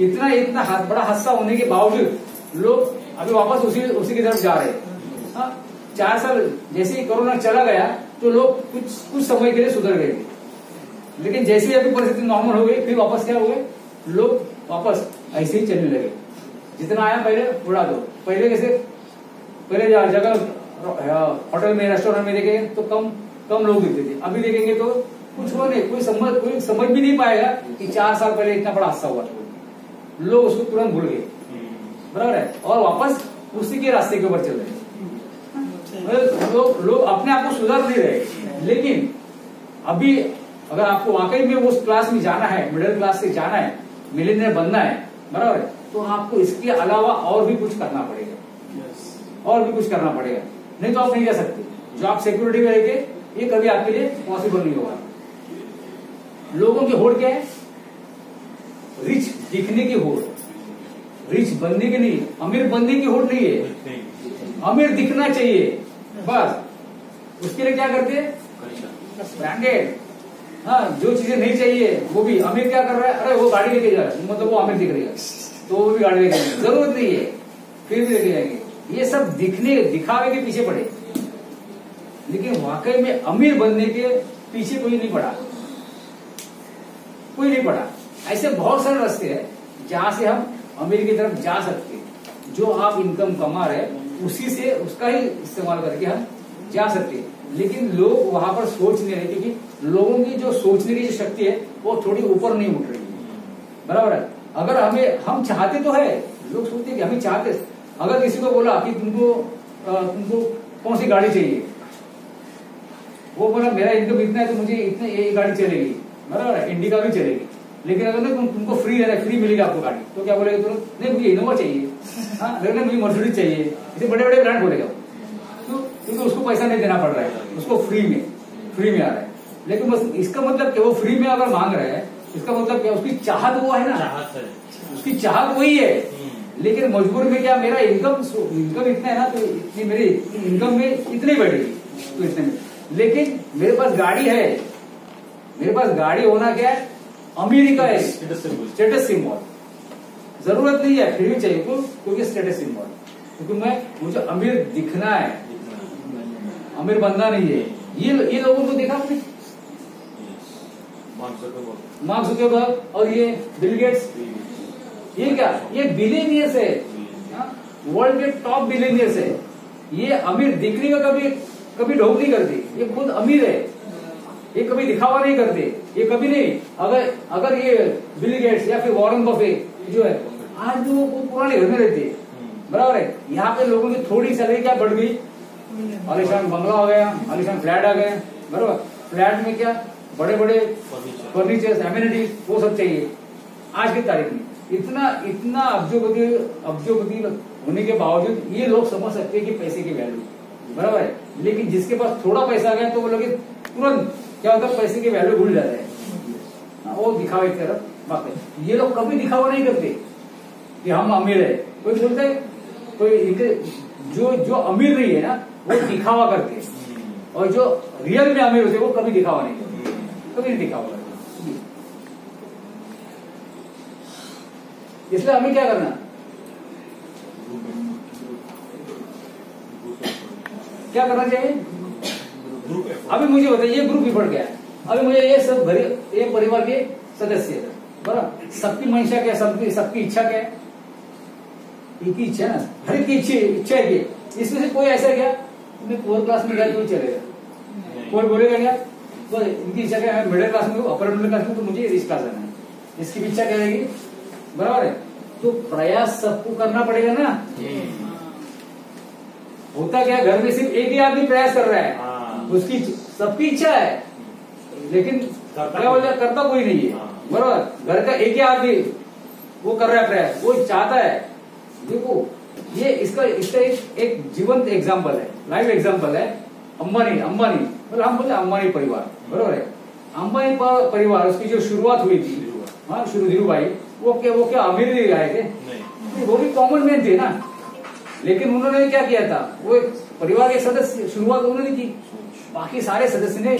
इतना इतना बड़ा हादसा होने के बावजूद लोग अभी वापस उसी उसी की तरफ़ जा रहे हैं। हाँ, चार साल जैसे ही कोरोना चला गया तो लोग कुछ कुछ समय के लिए सुधर गए। लेकिन जैसे ही अभी परिस्थिति नॉर्मल हो गई फिर वापस क्या हो गए? लोग वापस ऐसे ही चलने लगे। जितना आया पहले उड़ा दो। पहले कैसे पहले जगह होटल में रेस्टोरेंट में देखेंगे तो कम कम लोग दिखते थे। अभी देखेंगे तो कुछ हो नहीं कोई समझ कोई समझ भी नहीं पाएगा कि चार साल पहले इतना बड़ा हादसा हुआ था। लोग उसको तुरंत भूल गए। बराबर है? और वापस उसी के रास्ते के ऊपर चल रहे मतलब लोग लोग अपने आप को सुधार नहीं रहे। लेकिन अभी अगर आपको वाकई में उस क्लास में जाना है मिडिल क्लास से जाना है मिलीनियर बनना है बराबर है? तो आपको इसके अलावा और भी कुछ करना पड़ेगा। और भी कुछ करना पड़ेगा। नहीं तो आप नहीं जा सकते। जो आप सिक्योरिटी में रहेंगे ये कभी आपके लिए पॉसिबल नहीं होगा। लोगों की होड़ क्या है? रिच दिखने की होड़। रिच बनने की नहीं। अमीर बनने की होड़ नहीं है। अमीर दिखना चाहिए। बस। उसके लिए क्या करते हैं? ब्रांडेड हाँ जो चीज़ें नहीं चाहिए, वो भी। अमीर क्या कर रहा है? अरे, वो गाड़ी लेके जा रहा है। मतलब वो अमीर दिख रही है। तो वो भी गाड़ी लेके जाएँगे ज़रूरत नहीं है। फिर भी लेके जाएँगे। ये सब दिखने, दिखावे के पीछे पड़े। लेकिन वाकई में अमीर बनने के पीछे कोई नहीं पड़ा। कोई नहीं पड़ा। ऐसे बहुत सारे रास्ते हैं जहाँ से हम अमीर की तरफ़ जा सकते हैं। जो आप इनकम कमा रहे उसी से उसका ही इस्तेमाल करके हम जा सकते हैं। लेकिन लोग वहाँ पर सोच नहीं रहे, क्योंकि लोगों की जो सोचने की जो शक्ति है, वो थोड़ी ऊपर नहीं उठ रही। बराबर है? अगर हमें, हम चाहते तो है। लोग सोचते कि हमें चाहते अगर किसी को बोला कि तुमको तुमको कौन सी गाड़ी चाहिए? वो बोला मेरा इनकम इतना है तो मुझे इतने ये गाड़ी चलेगी। बराबर है इंडिका भी चलेगी। लेकिन अगर ना तुम तुमको फ्री है फ्री मिलेगी आपको गाड़ी तो क्या बोलेगा तुरंत नहीं मुझे इनोवा चाहिए। हाँ मुझे मर्सिडीज चाहिए। इसे बड़े बड़े ब्रांड बोलेगा। क्यों क्योंकि उसको पैसा नहीं देना पड़ रहा है उसको फ्री में फ्री में आ रहा है। लेकिन बस इसका मतलब क्या वो फ्री में अगर मांग रहा है इसका मतलब क्या उसकी चाहत वो है ना? चाहत है। उसकी चाहत वही है। हम्म, लेकिन मजबूर में क्या मेरा इनकम इनकम इतना है ना तो इतनी मेरी इनकम में इतनी बढ़ेगी तो इतने में। लेकिन मेरे पास गाड़ी है। मेरे पास गाड़ी होना क्या है? अमीरी का है। स्टेटस सिंबल ज़रूरत नहीं है फिर भी चाहिए क्यों क्योंकि स्टेटस सिंबल क्योंकि मैं मुझे अमीर दिखना है। अमीर बनना नहीं है। ये ये लोगों को देखा आपने? Mark Zuckerberg। मार्क जुकरबर्ग और ये बिल गेट्स ये क्या? ये बिलियनियर्स है। वर्ल्ड के टॉप बिलियनियर्स है। ये अमीर दिखने का कभी कभी ढोक नहीं करते। ये खुद अमीर है। ये कभी दिखावा नहीं करते। ये कभी नहीं। अगर अगर ये बिल गेट्स या फिर वॉरेन बफे जो है आज भी वो वो पुराने घर में रहते। हैं बराबर है? यहाँ पे लोगों की थोड़ी सैलरी क्या बढ़ गई? आलिशान बंगला हो गया आलिशान फ्लैट आ गए। बराबर? फ्लैट में क्या? बड़े बड़े फर्नीचर एम्यूनिटीज वो सब चाहिए। आज की तारीख में। इतना इतना अब्जोपति अब्जोपति होने के बावजूद ये लोग समझ सकते हैं कि पैसे की वैल्यू बराबर है। लेकिन जिसके पास थोड़ा पैसा आ गया तो वो लोग तुरंत क्या होता है पैसे की वैल्यू भूल जाते हैं। हाँ, वो दिखावे की तरफ़ बात है। ये लोग कभी दिखावा नहीं करते कि हम अमीर है। कोई बोलते कोई जो जो अमीर नहीं है ना वो दिखावा करते और जो रियल में अमीर होते वो कभी दिखावा नहीं करते। कभी नहीं दिखावा करते। इसलिए हमें क्या करना क्या करना चाहिए? अभी मुझे बताइए ये ग्रुप बिफट गया। अभी मुझे ये सब घर ये परिवार के सदस्य है। बराबर? सबकी मंशा क्या सबकी सबकी इच्छा क्या है? एक ही इच्छा है ना? हर एक की इच्छा इच्छा है कि इसमें से कोई ऐसा क्या? मैं फोर्थ क्लास में गया तो चलेगा। कोई बोलेगा क्या तो इनकी इच्छा क्या है? मिडिल क्लास में अपर मिडिल क्लास में तो मुझे रिच क्लास जाना है। इसकी भी इच्छा क्या रहेगी? बराबर है। तो प्रयास सबको करना पड़ेगा ना। होता क्या घर में सिर्फ़ एक ही आदमी प्रयास कर रहा है। हाँ। उसकी सबकी इच्छा है। लेकिन करता क्या बोलते करता कोई नहीं है। हाँ। बराबर। घर का एक ही आदमी वो कर रहा है प्रयास। वो चाहता है। देखो ये इसका इसका एक, एक जीवंत एग्ज़ाम्पल है। लाइव एग्ज़ाम्पल है। अंबानी अंबानी। मतलब हम बोलते हैं अंबानी परिवार। बरोबर है। अंबानी परिवार उसकी जो शुरुआत हुई थी। हाँ शुरू धीरू भाई वो क्या वो क्या अमीर नहीं आए थे नहीं। वो भी कॉमन मैन थे ना। लेकिन उन्होंने क्या किया था? वो एक परिवार के सदस्य शुरुआत उन्होंने की। बाकी सारे सदस्य ने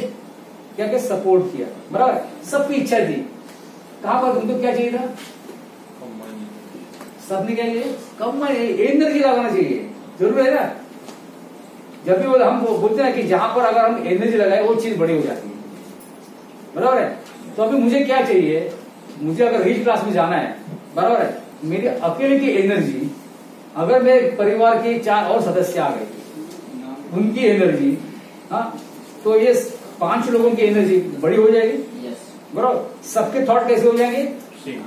क्या क्या सपोर्ट किया। बराबर? सबकी इच्छा थी। कहा पर? तुमको क्या चाहिए था? सबने क्या चाहिए। कम एनर्जी लगाना चाहिए। ज़रूर है ना? जब भी वो हम बोलते हैं कि जहाँ पर अगर हम एनर्जी लगाए वो चीज़ बड़ी हो जाती है। बराबर है? तो अभी मुझे क्या चाहिए? मुझे अगर रिच क्लास में जाना है बराबर है? मेरी अकेले की एनर्जी अगर मेरे परिवार के चार और सदस्य आ गए उनकी एनर्जी हाँ तो ये पाँच लोगों की एनर्जी बड़ी हो जाएगी? बराबर? सबके थॉट कैसे हो जाएँगे? सेम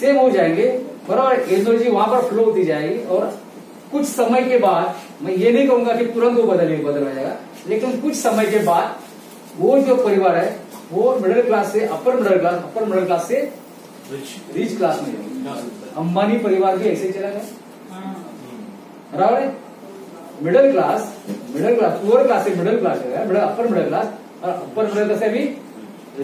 सेम हो जाएँगे। बराबर? एनर्जी वहाँ पर फ्लो होती जाएगी और कुछ समय के बाद मैं ये नहीं कहूँगा कि तुरंत वो बदल बदल जाएगा लेकिन कुछ समय के बाद वो जो परिवार है वो मिडिल क्लास से upper middle class upper middle class से रिच क्लास में। है अंबानी परिवार भी ऐसे चला गया। हम्म, बराबर है? Middle class middle class poor class से मिडिल क्लास है मिडिल अपर मिडिल क्लास और अपर मिडिल क्लास से भी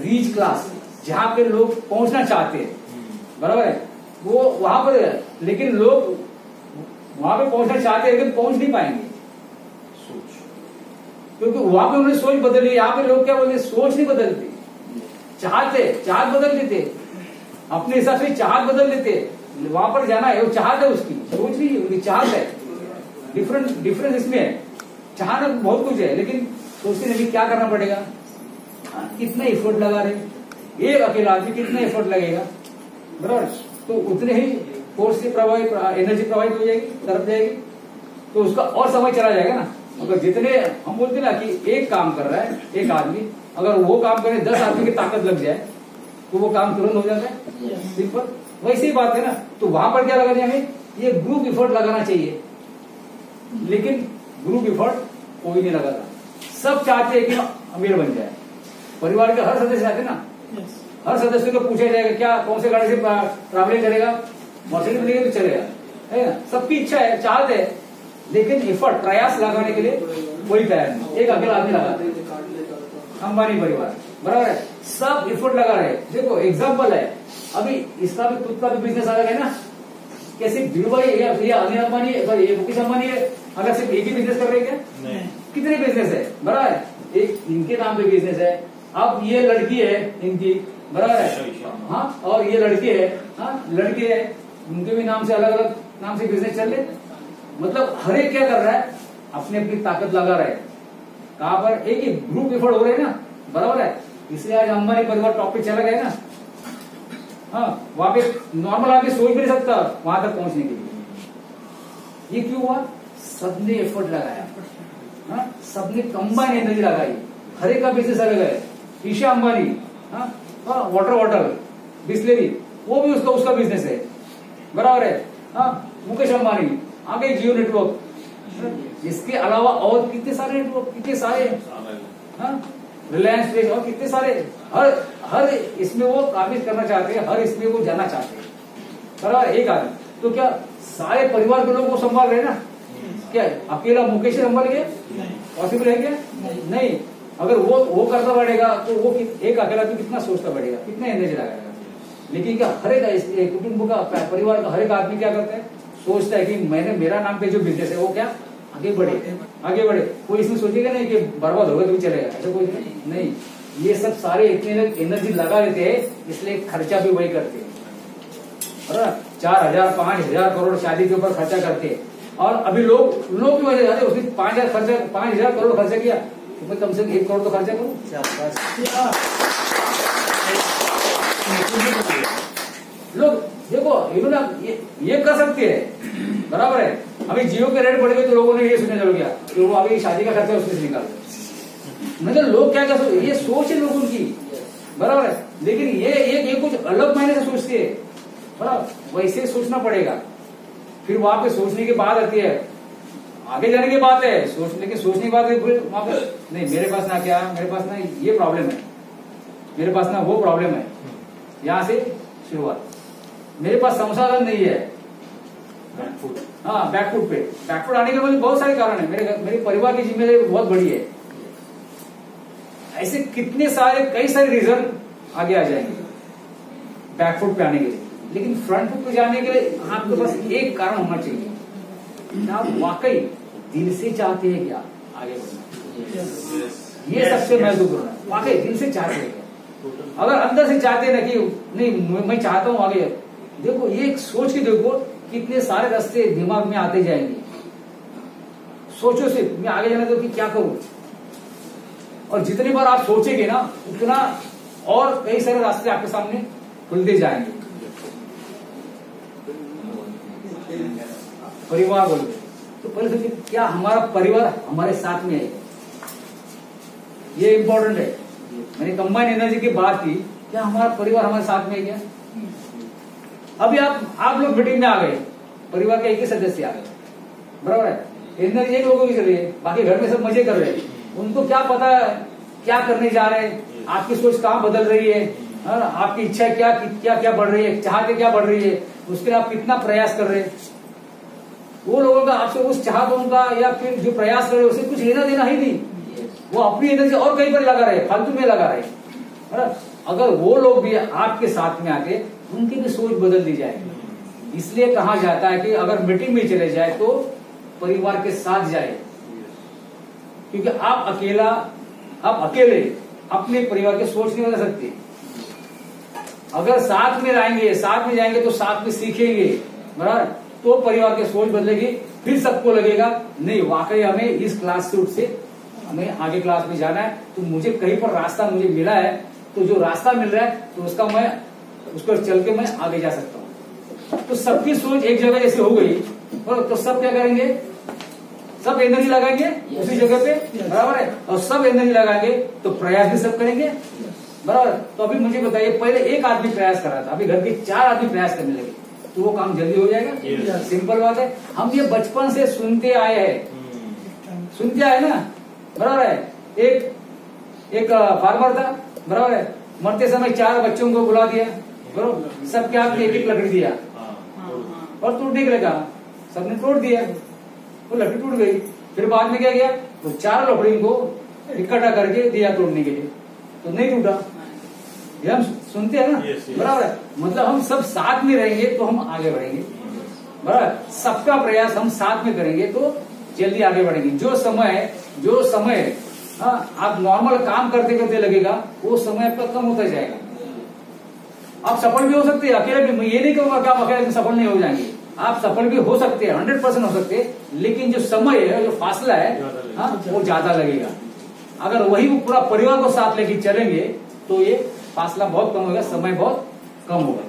रिच क्लास जहाँ पे लोग पहुँचना चाहते हैं। हम्म, बराबर है? वो वहाँ पर है लेकिन लोग वहाँ पे पहुँचना चाहते हैं लेकिन पहुँच नहीं पाएँगे। सोच। क्योंकि वहाँ पे उन्होंने सोच बदली यहाँ पे लोग क्या बोलते सोच नहीं बदलती। चाहते चाहत बदल देते अपने हिसाब से चाहत बदल देते वहाँ पर जाना है वो चाहत है उसकी। सोच नहीं उनकी चाहत है। डिफरेंट डिफरेंस इसमें है। चाहना बहुत कुछ है लेकिन सोचते नहीं क्या करना पड़ेगा? हाँ, कितना एफर्ट लगा रहे एक अकेला आदमी कितना एफर्ट लगेगा? बराबर। तो उतने ही फोर्स से प्रभावित एनर्जी प्रभावित हो जाएगी तरफ़ जाएगी। तो उसका और समय चला जाएगा ना। अगर जितने हम बोलते हैं ना कि एक काम कर रहा है एक आदमी अगर वो काम करे दस आदमी की ताकत लग जाए तो वो काम तुरंत हो जाता है। सिंपल वैसी ही बात है ना तो वहाँ पर क्या लगाना हमें ये ग्रुप इफर्ट लगाना चाहिए। लेकिन ग्रुप इफर्ट कोई नहीं लगाता। सब चाहते हैं कि अमीर बन जाए। परिवार के हर सदस्य चाहते ना हर सदस्य को पूछा जाएगा क्या कौन से गाड़ी से ट्रैवलिंग करेगा? मर्सिडीज मिलेगी तो चलेगा। है ना? सबकी इच्छा है चाहते है। लेकिन एफर्ट प्रयास लगाने के लिए कोई तैयार नहीं। एक अकेला आदमी लगाता अंबानी परिवार। बराबर है? सब एफर्ट लगा रहे देखो एग्ज़ाम्पल है। अभी इसका भी खुद का भी बिज़नेस अलग है ना? कैसे धीरू भाई या ये अनिल अंबानी है ये मुकेश अंबानी है। अगर सिर्फ़ एक ही बिज़नेस कर रहे हैं क्या? नहीं। कितने बिज़नेस है? बराबर है? एक इनके नाम पे बिज़नेस है। अब ये लड़की है इनकी बराबर है? हाँ और ये लड़के है हाँ लड़के है। उनके भी नाम से अलग अलग नाम से बिज़नेस चल रहे मतलब हर एक क्या कर रहा है? अपनी अपनी ताकत लगा रहा है। कहाँ पर? एक ही ग्रुप एफर्ट हो रहे हैं ना? बराबर है? इसलिए आज अंबानी परिवार टॉप पे चला गया ना। हाँ वहाँ पे नॉर्मल आदमी सोच भी नहीं सकता वहाँ तक पहुँचने के लिए। ये क्यों हुआ? सबने एफर्ट लगाया। हाँ? सबने कंबाइन एनर्जी लगाई। हर एक का बिज़नेस अलग है। ईशा अंबानी हाँ? हाँ, वाटर वाटर बिस्लेरी वो भी उसका उसका बिज़नेस है। बराबर है। हाँ मुकेश अंबानी आगे जियो नेटवर्क इसके अलावा और कितने सारे नेटवर्क कितने सारे? अलग रिलायंस फ्रेश और कितने सारे हर हर इसमें वो काबिज करना चाहते हैं हर इसमें वो जाना चाहते हैं। बराबर एक आदमी तो क्या सारे परिवार के लोग वो संभाल रहे ना? क्या अकेला मुकेश संभाल नहीं। पॉसिबल है क्या? नहीं। अगर वो वो करना पड़ेगा तो वो कि- एक अकेला भी कितना सोचता पड़ेगा कितना एनर्जी लगाएगा। लेकिन क्या हर एक कुटुंब का परिवार का हर एक आदमी क्या करता है? सोचता है कि मैंने मेरा नाम पे जो बिज़नेस है वो क्या? आगे बढ़े आगे बढ़े। कोई इसमें सोचेगा नहीं कि बर्बाद होगा तो भी चलेगा। ऐसा कोई नहीं नहीं। ये सब सारे इतने एनर्जी लगा देते हैं इसलिए खर्चा भी वही करते हैं। चार हज़ार पाँच हज़ार करोड़ शादी के ऊपर खर्चा करते हैं। और अभी लोग लोग की वजह उसने पाँच हज़ार खर्चा पाँच हज़ार करोड़ खर्चा किया। तो मैं कम से कम एक करोड़ तो खर्चा करूँ? लोग देखो इन्होंने ये, ये कर सकते हैं। बराबर है। अभी जियो के रेट बढ़ गए तो लोगों ने ये सोचने चल गया कि वो अभी शादी का खर्चा उसमें से निकाल मतलब लोग क्या कर ये सोच है लोगों की। बराबर है। लेकिन ये ये, ये कुछ अलग मायने से सोचते हैं। बराबर वैसे सोचना पड़ेगा। फिर वहाँ पे सोचने की बात आती है। आगे जाने की बात है। सोचने की सोचने की बात है वहाँ पे नहीं मेरे पास ना क्या मेरे पास ना ये प्रॉब्लम है। मेरे पास ना वो प्रॉब्लम है। यहाँ से शुरुआत। मेरे पास संसाधन नहीं है। बैकफुट हाँ बैकफुट पे। बैकफुट आने के मुझे बहुत सारे कारण है। मेरे मेरे परिवार की ज़िम्मेदारी बहुत बड़ी है। ऐसे कितने सारे कई सारे रीजन आगे आ जाएँगे बैकफुट पे आने के लिए। लेकिन फ्रंट फुट पे जाने के लिए आपके पास एक कारण होना चाहिए। आप वाकई दिल से चाहते हैं क्या आगे बढ़ना ये सबसे महत्वपूर्ण है। वाकई दिल से चाहते हैं क्या अगर अंदर से चाहते ना कि नहीं मैं- मैं चाहता हूँ आगे देखो ये एक सोच के देखो कितने सारे रास्ते दिमाग में आते जाएँगे। सोचो सिर्फ़, मैं आगे जाना तो कि क्या करूँ? और जितनी बार आप सोचेंगे ना, उतना और कई सारे रास्ते आपके सामने खुलते जाएँगे। परिवार बोलते तो पहले सोचिए, क्या हमारा परिवार हमारे साथ में है? ये इंपॉर्टेंट है। मैंने कंबाइन एनर्जी की बात की, क्या हमारा परिवार हमारे साथ में है क्या? अभी आप आप लोग मीटिंग में आ गए, परिवार के एक ही सदस्य आ गए। बराबर है? एनर्जी एक लोगों की चल है। बाकी घर में सब मज़े कर रहे हैं। उनको क्या पता है क्या करने जा रहे हैं? आपकी सोच कहाँ बदल रही है? है ना? आपकी इच्छा क्या क्या क्या बढ़ रही है? चाहते क्या बढ़ रही है? उसके लिए आप कितना प्रयास कर रहे हैं? वो लोगों का आपसे उस चाहतों का या फिर जो प्रयास कर रहे हैं, उसे कुछ लेना देना ही नहीं। वो अपनी एनर्जी और कहीं पर लगा रहे फालतू में लगा रहे है? अगर वो लोग भी आपके साथ में आके उनकी भी सोच बदल दी जाएगी। इसलिए कहा जाता है कि अगर मीटिंग में चले जाए तो परिवार के साथ जाए। क्योंकि आप अकेला, आप अकेले अपने परिवार की सोच नहीं बदल सकते। अगर साथ में रहेंगे, साथ में जाएँगे तो साथ में सीखेंगे, बराबर? तो परिवार की सोच बदलेगी, फिर सबको लगेगा, नहीं, वाकई हमें इस क्लास से उठ से, हमें आगे क्लास में जाना है। तो मुझे कहीं पर रास्ता मुझे मिला है तो जो रास्ता मिल रहा है तो उसका मैं उसको चल के मैं आगे जा सकता हूँ। तो सबकी सोच एक जगह जैसे हो गई और तो सब क्या करेंगे? सब एनर्जी लगाएँगे उसी जगह पे? बराबर है? और सब एनर्जी लगाएँगे तो प्रयास भी सब करेंगे? बराबर तो अभी मुझे बताइए पहले एक आदमी प्रयास कर रहा था अभी घर के चार आदमी प्रयास करने लगे। तो वो काम जल्दी हो जाएगा? सिंपल बात है। हम ये बचपन से सुनते आए हैं। सुनते आए ना? बराबर है? एक एक फार्मर था बराबर है? मरते समय चार बच्चों को बुला दिया। बरो सबके हाथ में एक एक लकड़ी दिया। और टूटने के लगा। सबने तोड़ दिया। वो लकड़ी टूट गई। फिर बाद में क्या किया? तो चार लकड़ी को इकट्ठा करके दिया तोड़ने के लिए। तो नहीं टूटा। ये हम सुनते हैं ना. बराबर है। मतलब हम सब साथ में रहेंगे तो हम आगे बढ़ेंगे। बराबर सबका प्रयास हम साथ में करेंगे तो जल्दी आगे बढ़ेंगे। जो समय जो समय हाँ आप नॉर्मल काम करते करते लगेगा वो समय आपका कम होता जाएगा। आप सफल भी हो सकते हैं अकेले भी मैं ये नहीं कहूँगा कि आप अकेले सफल नहीं हो जाएँगे। आप सफल भी हो सकते हैं हंड्रेड परसेंट हो सकते हैं लेकिन जो समय है जो फासला है हाँ, वो ज़्यादा लगेगा। अगर वही वो पूरा परिवार को साथ लेके चलेंगे तो ये फासला बहुत कम होगा समय बहुत कम होगा।